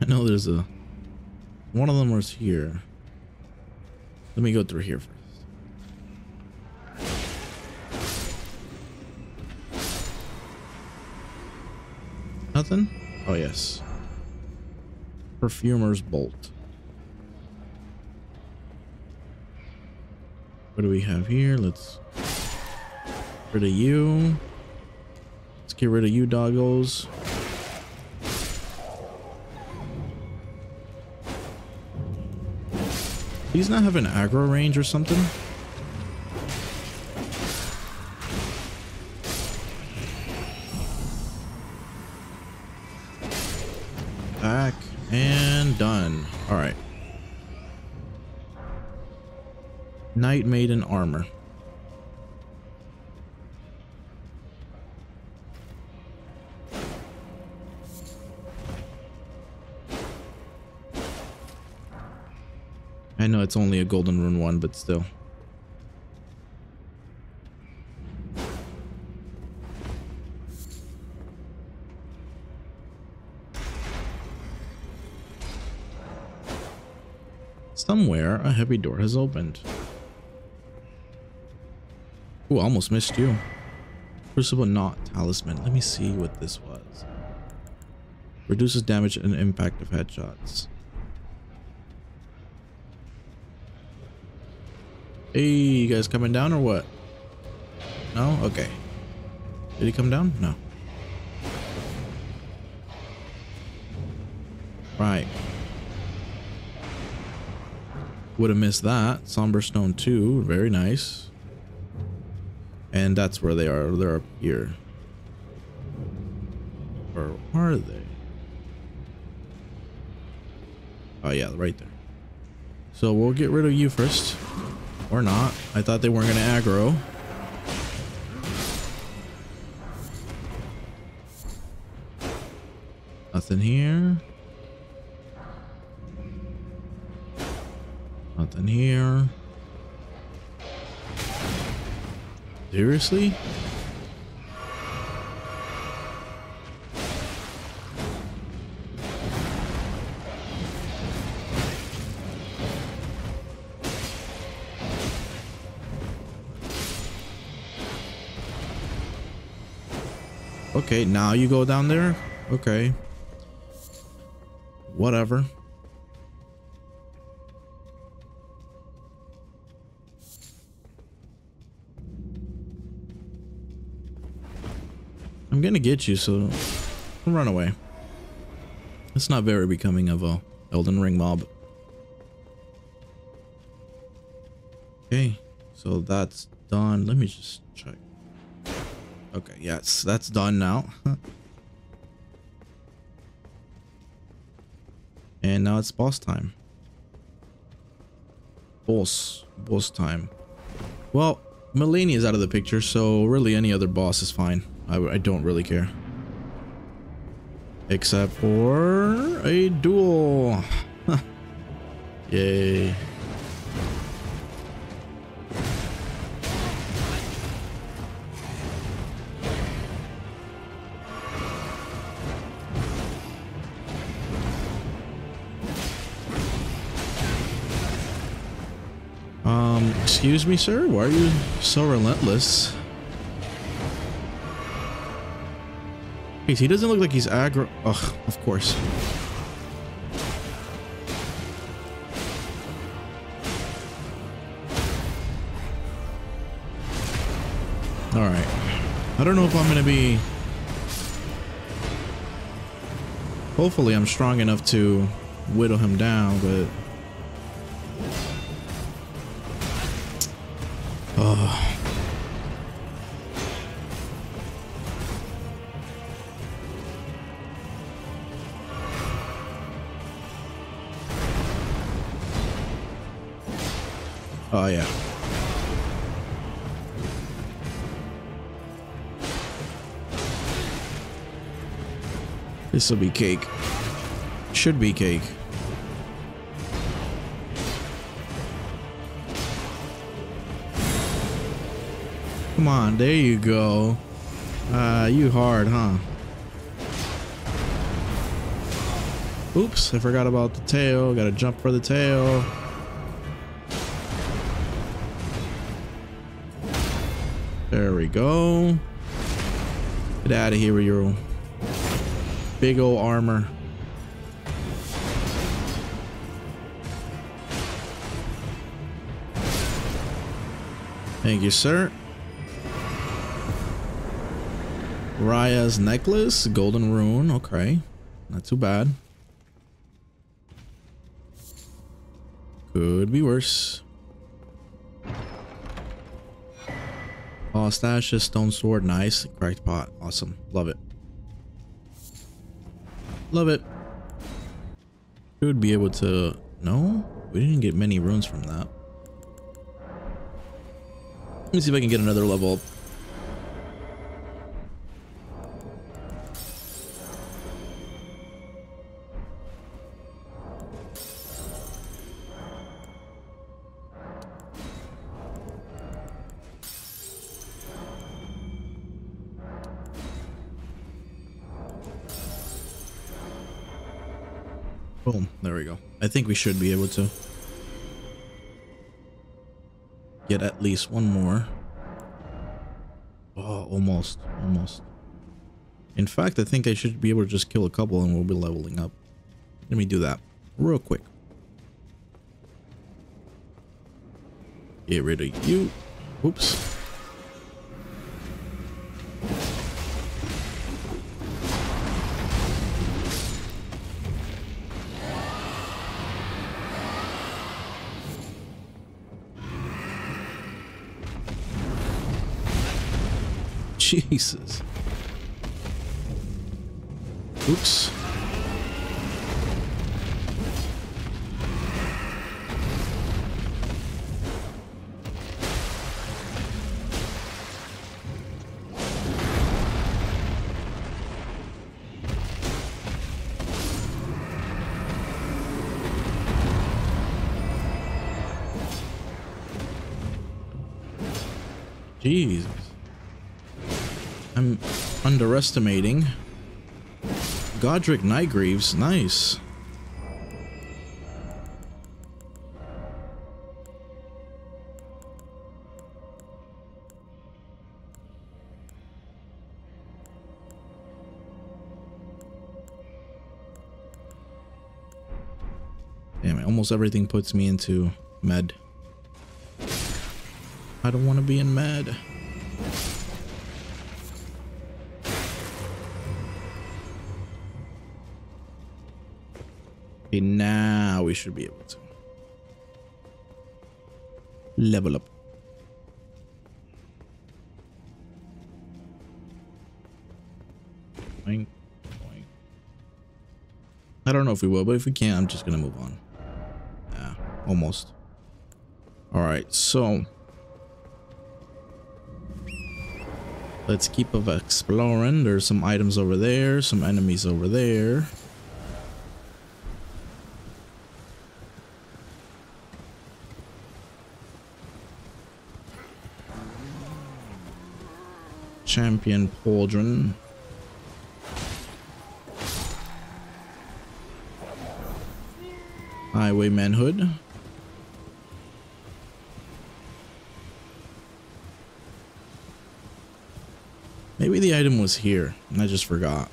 I know there's a... One of them was here. Let me go through here first. Nothing? Oh, yes. Perfumer's Bolt. What do we have here? Let's rid of you. Let's get rid of you doggos. These not have an aggro range or something? Back and done. All right. Night Maiden armor. It's only a golden rune one, but still. Somewhere a heavy door has opened. Ooh, almost missed you. Crucible Knot Talisman. Let me see what this was. Reduces damage and impact of headshots. Guys coming down or what? No? Okay. Did he come down? No. Right. Would have missed that. Somber Stone 2. Very nice. And that's where they are. They're up here. Or are they? Oh yeah, right there. So we'll get rid of you first. Or not. I thought they weren't going to aggro. Nothing here. Nothing here. Seriously? Okay, now you go down there? Okay. Whatever. I'm gonna get you, so run away. It's not very becoming of a Elden Ring mob. Okay, so that's done. Let me just check. Okay, yes, that's done now. and now it's boss time. Boss. Boss time. Well, Malenia is out of the picture, so really any other boss is fine. I, I don't really care. Except for a duel. [laughs] Yay. Excuse me, sir? Why are you so relentless? He doesn't look like he's aggro- Ugh, of course. Alright. I don't know if I'm gonna be... Hopefully I'm strong enough to whittle him down, but... Oh. Oh yeah. This will be cake. Should be cake. Come on, there you go. Uh, you hard, huh? Oops, I forgot about the tail. Gotta jump for the tail. There we go. Get out of here with your big old armor. Thank you, sir. Raya's necklace, golden rune. Okay, not too bad. Could be worse. Oh, stashes, stone sword, nice. Cracked pot, awesome. Love it. Love it. Should be able to... No? We didn't get many runes from that. Let me see if I can get another level up. Think we should be able to get at least one more. Oh, almost. Almost. In fact, I think I should be able to just kill a couple and we'll be leveling up. Let me do that real quick. Get rid of you. Oops. Jesus. Oops. Jesus. I'm underestimating. Godrick Knight Greaves, nice. Damn it, almost everything puts me into med. I don't want to be in med. Now we should be able to level up. I don't know if we will, but if we can, I'm just gonna move on. Yeah, almost. All right, so let's keep of exploring. There's some items over there, some enemies over there. Champion Pauldron. Highwayman Hood. Maybe the item was here, and I just forgot.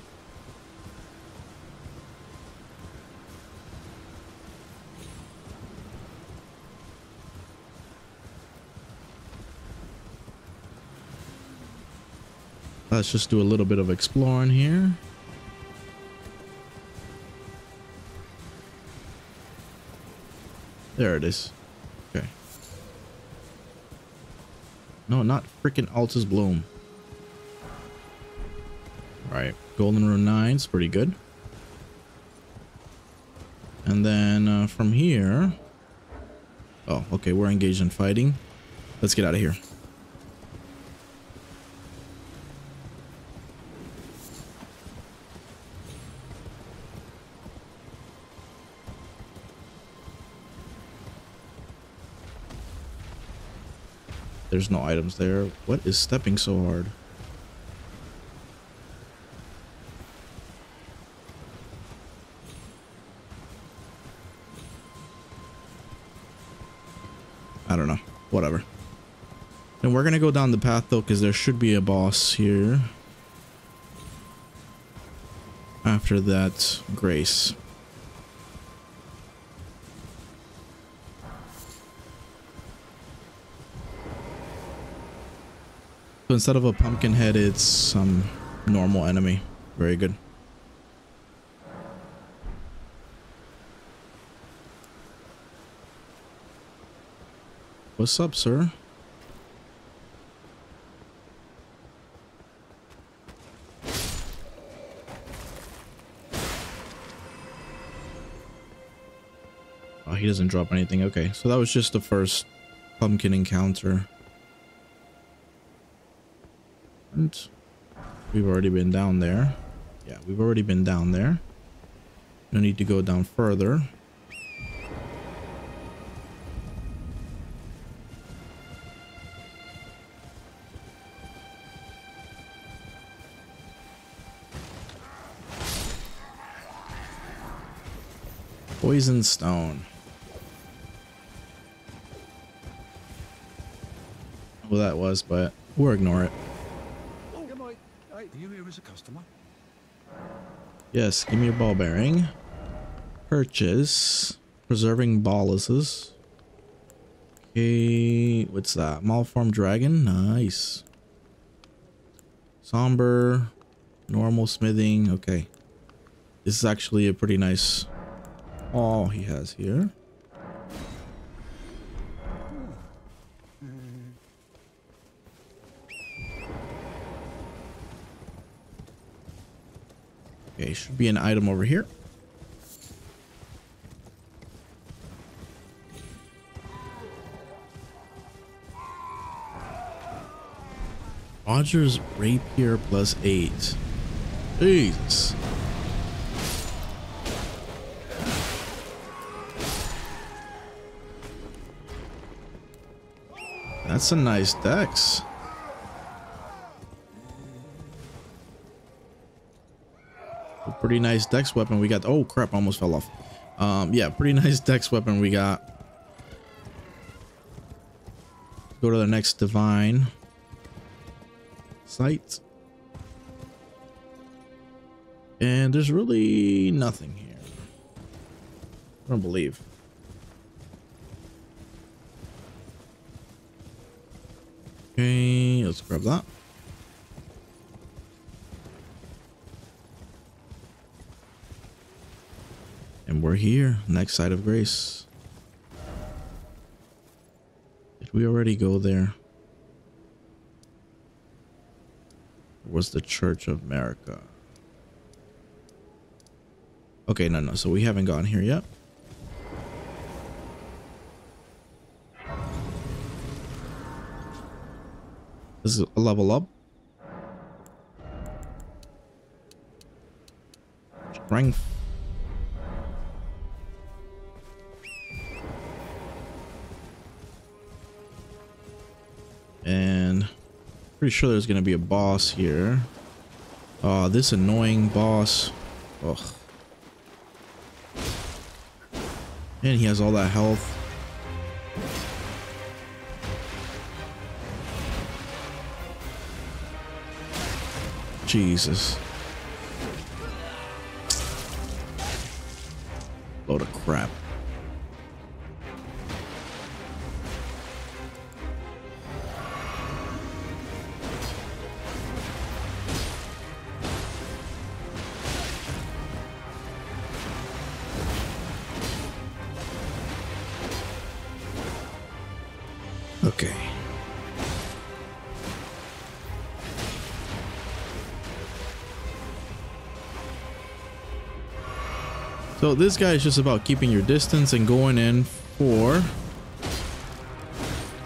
Let's just do a little bit of exploring here. There it is. Okay. No, not freaking Altus Bloom. Alright, Golden Rune 9 is pretty good. And then uh, from here... Oh, okay, we're engaged in fighting. Let's get out of here. There's no items there. What is stepping so hard? I don't know. Whatever. And we're going to go down the path though because there should be a boss here. After that, Grace. Instead of a pumpkin head, it's some normal enemy. Very good. What's up, sir? Oh, he doesn't drop anything. Okay, so that was just the first pumpkin encounter. And we've already been down there. Yeah, we've already been down there. No need to go down further. Poison stone. Well, that was, but we'll ignore it. Yes, give me your ball bearing. Purchase. Preserving boluses. Okay, what's that? Malformed dragon? Nice. Somber. Normal smithing. Okay. This is actually a pretty nice all he has here. Okay, should be an item over here. Rogier's rapier plus eight. Jeez. That's a nice dex. Pretty nice dex weapon we got. Oh crap, almost fell off. Um, yeah, pretty [laughs] nice dex weapon we got. Go to the next divine site. And there's really nothing here. I don't believe. Okay, let's grab that. Here, next side of grace. Did we already go there? Was the Church of Marika? Okay, no, no. So we haven't gone here yet. This is a level up. Strength. Pretty sure there's to be a boss here. Oh, this annoying boss. Ugh. And he has all that health. Jesus. Load of crap. So this guy is just about keeping your distance and going in for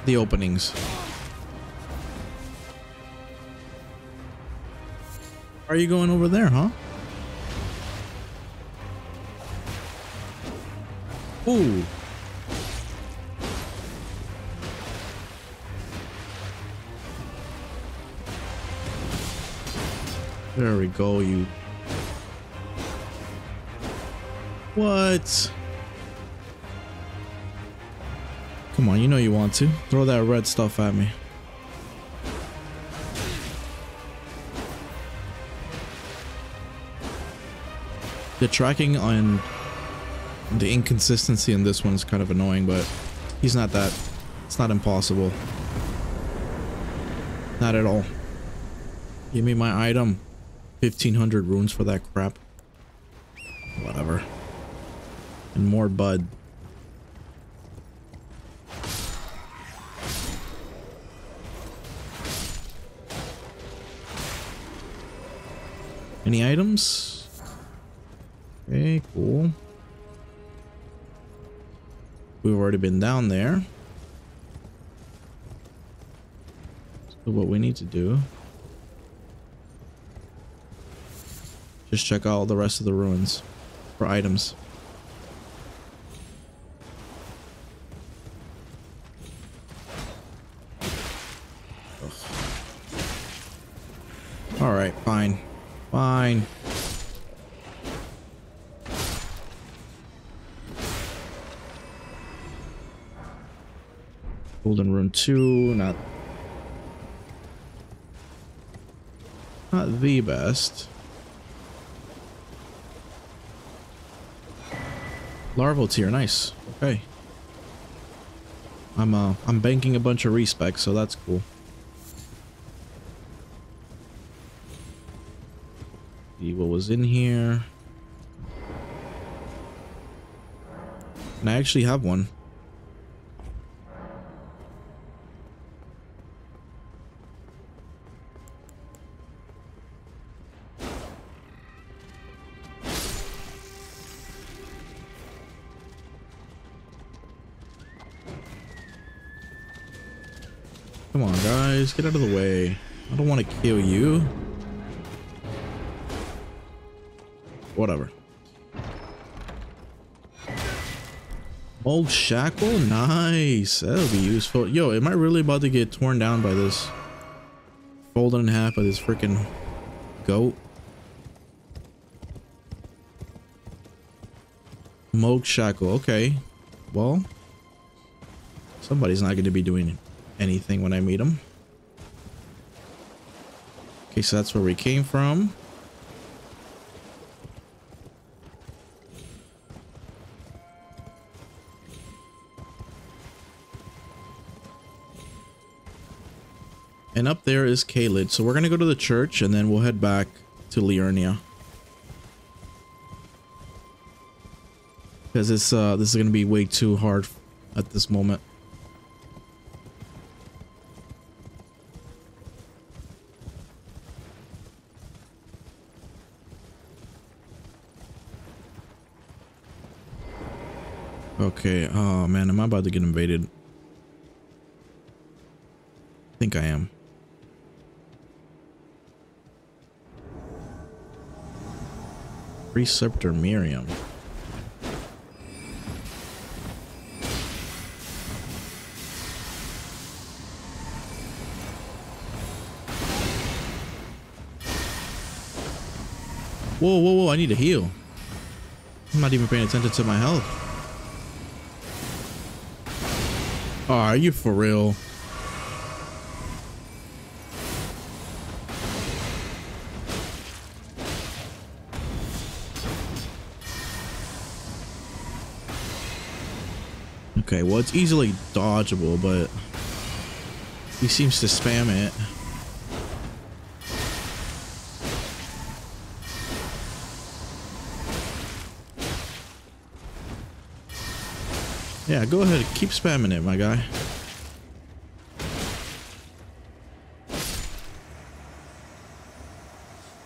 the openings. Are you going over there, huh? Ooh. There we go, you. What? Come on, you know you want to. Throw that red stuff at me. The tracking on the inconsistency in this one is kind of annoying, but he's not that. It's not impossible. Not at all. Give me my item. 1500 runes for that crap. Whatever. And more bud. Any items? Okay, cool. We've already been down there. So what we need to do Just check out the rest of the ruins for items. Golden Rune 2, not not the best. Larval Tear, nice. Okay. I'm uh I'm banking a bunch of respec, so that's cool. See what was in here. And I actually have one. Guys. Get out of the way. I don't want to kill you. Whatever. Old shackle? Nice. That'll be useful. Yo, am I really about to get torn down by this? Folded in half by this freaking goat? Mohg's shackle. Okay. Well, somebody's not going to be doing anything when I meet him. Okay, so that's where we came from. And up there is Caelid. So we're going to go to the church and then we'll head back to Liurnia. Because this, uh, this is going to be way too hard at this moment. Okay, oh man, am I about to get invaded? I think I am. Preceptor Miriam. Whoa, whoa, whoa, I need to heal. I'm not even paying attention to my health. Oh, are you for real? Okay, well, it's easily dodgeable, but he seems to spam it. Yeah, go ahead. Keep spamming it, my guy.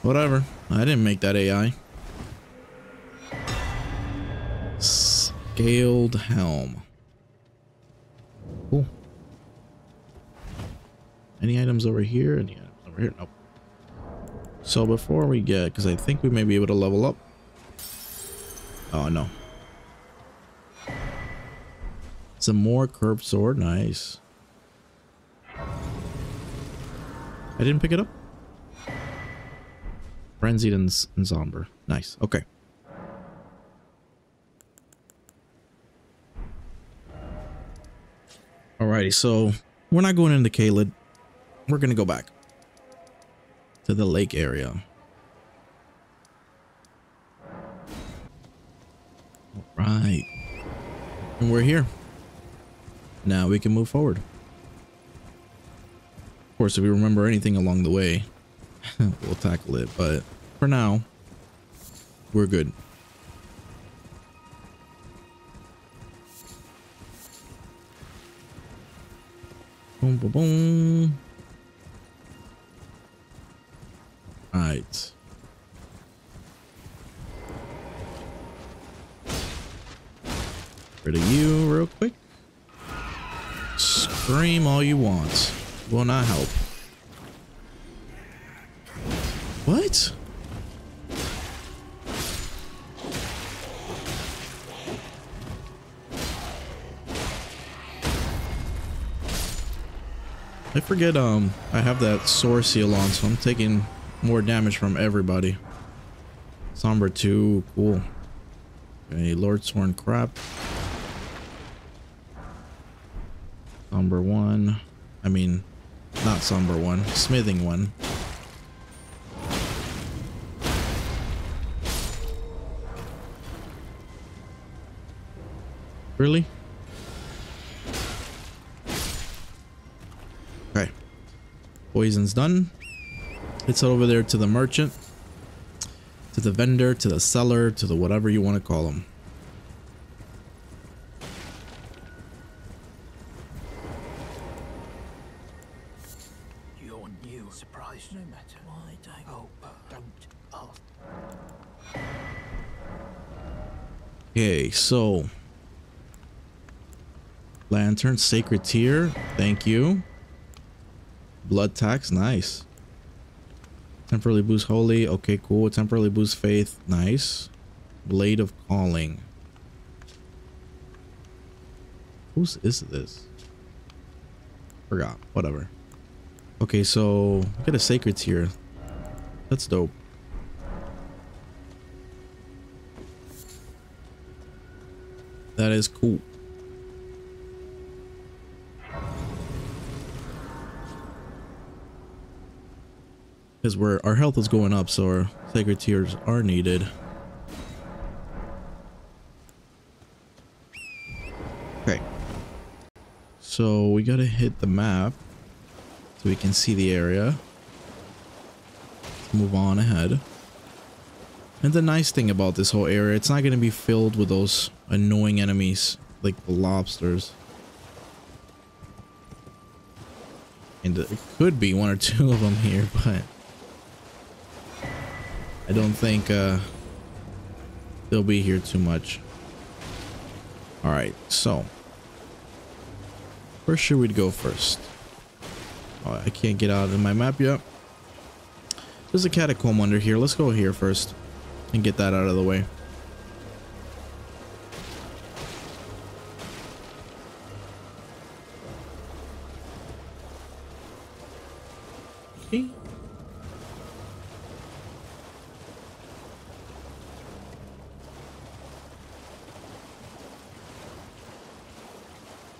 Whatever. I didn't make that AI. Scaled helm. Cool. Any items over here? Any items over here? Nope. So before we get, because I think we may be able to level up. Oh, no. Some more curved sword. Nice. I didn't pick it up. Frenzied and, and somber. Nice. Okay. Alrighty, so we're not going into Caelid. We're gonna go back to the lake area. Right. And we're here. Now we can move forward. Of course, if we remember anything along the way, [laughs] we'll tackle it. But for now, we're good. Boom, boom, boom. All right. Rid of you real quick. Scream all you want. Will not help. What? I forget um I have that Soreseal on, so I'm taking more damage from everybody. Somber 2, cool. Okay, Lordsworn crap. Somber 1. I mean, not Somber 1, Smithing 1. Really? Okay. Poison's done. Let's head over there to the merchant, to the vendor, to the seller, to the whatever you want to call them. Okay, so lantern, sacred tear, thank you. Blood tax, nice. Temporarily boost holy, okay, cool. Temporarily boost faith, nice. Blade of calling. Whose is this? Forgot, whatever. Okay, so get a sacred tear. That's dope. That is cool. Because we're our health is going up, so our sacred tears are needed. Okay. So we gotta hit the map so we can see the area. Let's Move on ahead. And the nice thing about this whole area, it's not going to be filled with those annoying enemies like the lobsters. And it could be one or two of them here, but I don't think uh, they'll be here too much. Alright, so where should we go first? Oh, I can't get out of my map yet. There's a catacomb under here. Let's go here first and get that out of the way.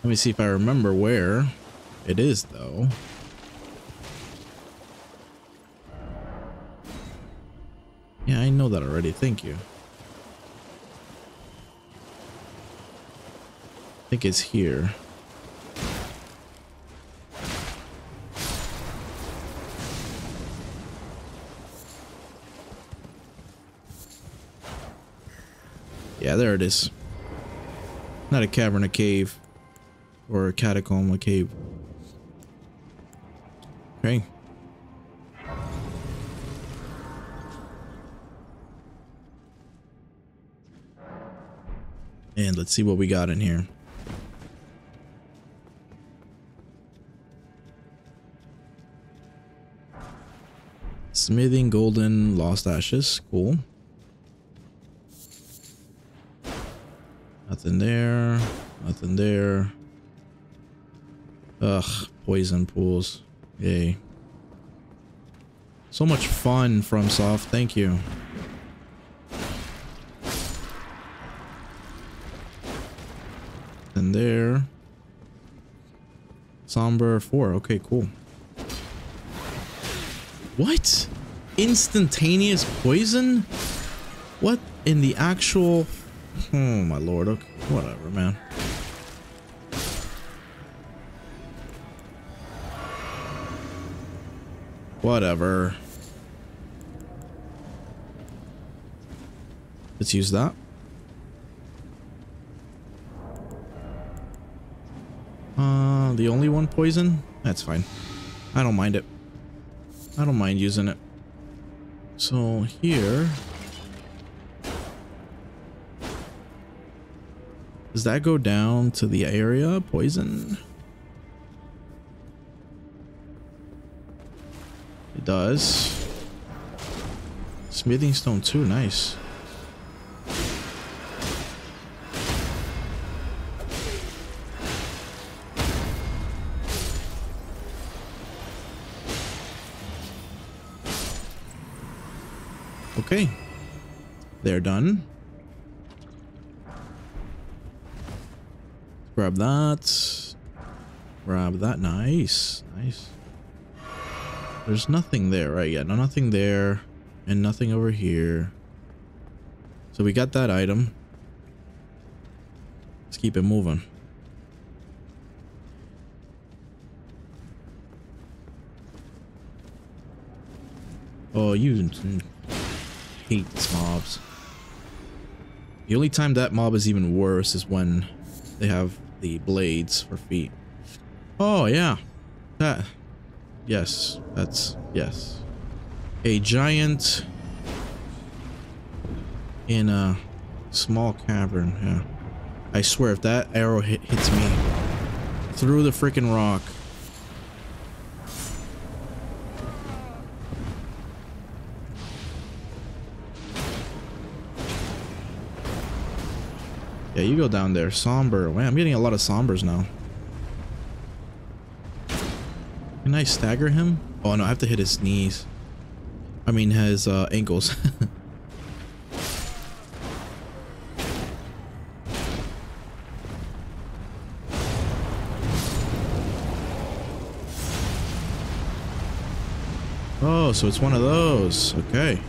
Let me see if I remember where it is though. Know that already. Thank you. I think it's here. Yeah, there it is. Not a cavern, a cave. Or a catacomb, a cave. Okay. Let's see what we got in here. Smithing golden lost ashes. Cool. Nothing there. Nothing there. Ugh, poison pools. Yay. So much fun FromSoft. Thank you. And there. Somber 4. Okay, cool. What? Instantaneous poison? What in the actual... Oh my lord. Okay, whatever, man. Whatever. Let's use that. Uh, one poison? That's fine. I don't mind it. I don't mind using it. So here... Does that go down to the area? Poison? It does. Smithing stone too, nice. Okay. They're done. Grab that. Grab that. Nice. Nice. There's nothing there, right? Yeah, no, nothing there. And nothing over here. So we got that item. Let's keep it moving. Oh, you hate these mobs. The only time that mob is even worse is when they have the blades for feet. Oh, yeah. That. Yes, that's. Yes. A giant in a small cavern. Yeah. I swear, if that arrow hit, hits me through the freaking rock. Yeah, you go down there. Somber. Man, I'm getting a lot of sombers now. Can I stagger him? Oh no, I have to hit his knees. I mean his uh, ankles. [laughs] oh, so it's one of those. Okay.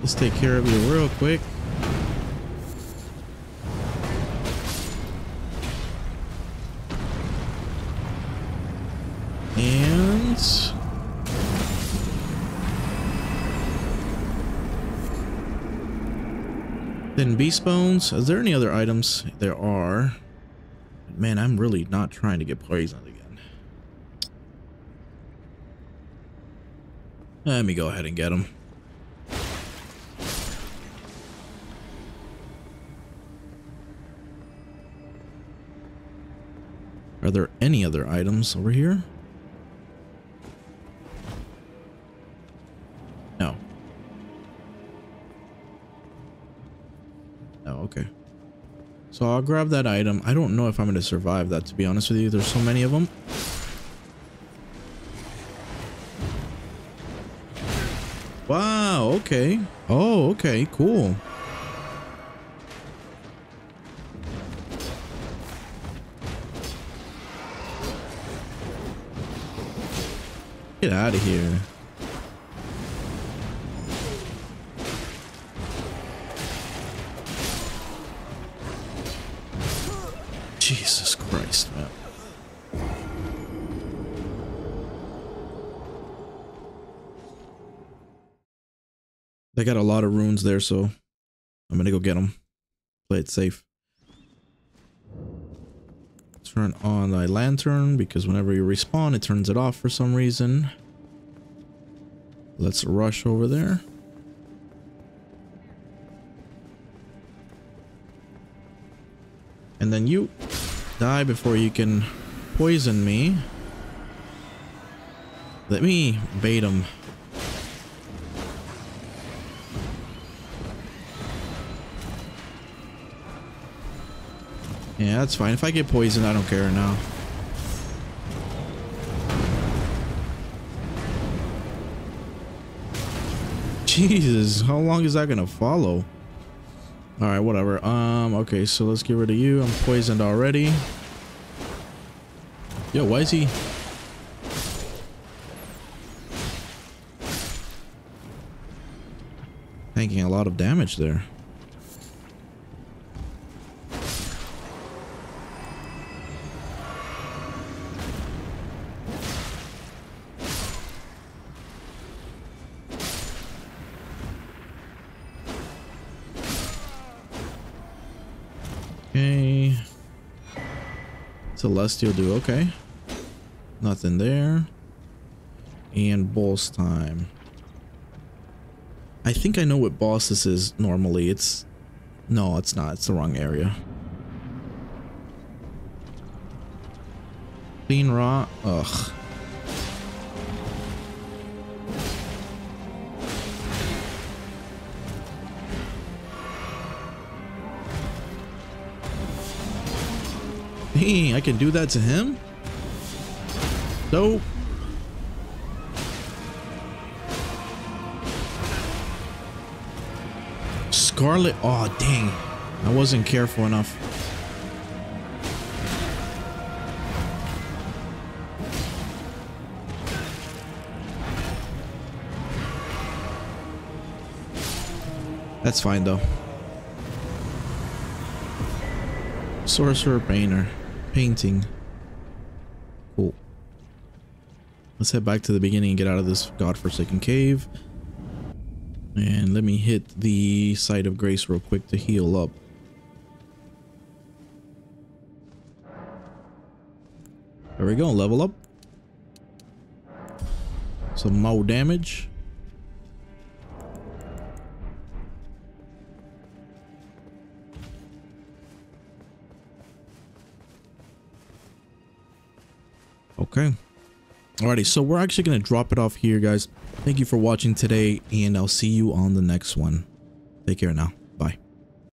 Let's take care of you real quick. Beast bones. Is there any other items? There are. Man, I'm really not trying to get poisoned again. Let me go ahead and get them. Are there any other items over here? So I'll grab that item. I don't know if I'm going to survive that, to be honest with you. There's so many of them. Wow, okay. Oh, okay, cool. Get out of here. There, so I'm gonna go get them. Play it safe. Turn on the lantern because whenever you respawn, it turns it off for some reason. Let's rush over there. And then you die before you can poison me. Let me bait him. Yeah, that's fine. If I get poisoned, I don't care now. Jesus, how long is that gonna follow? Alright, whatever. Um, okay, so let's get rid of you. I'm poisoned already. Yo, why is he... Taking a lot of damage there. Celestial Dew okay. Nothing there. And boss time. I think I know what boss this is normally. It's no, it's not. It's the wrong area. Cleanrot. Ugh. I can do that to him? Dope. Scarlet. Oh, dang. I wasn't careful enough. That's fine though. Sorcerer Painter. Painting. Cool. Let's head back to the beginning and get out of this godforsaken cave. And let me hit the site of grace real quick to heal up. There we go, level up. Some more damage. Okay. Alrighty, so we're actually going to drop it off here, guys. Thank you for watching today, and I'll see you on the next one. Take care now.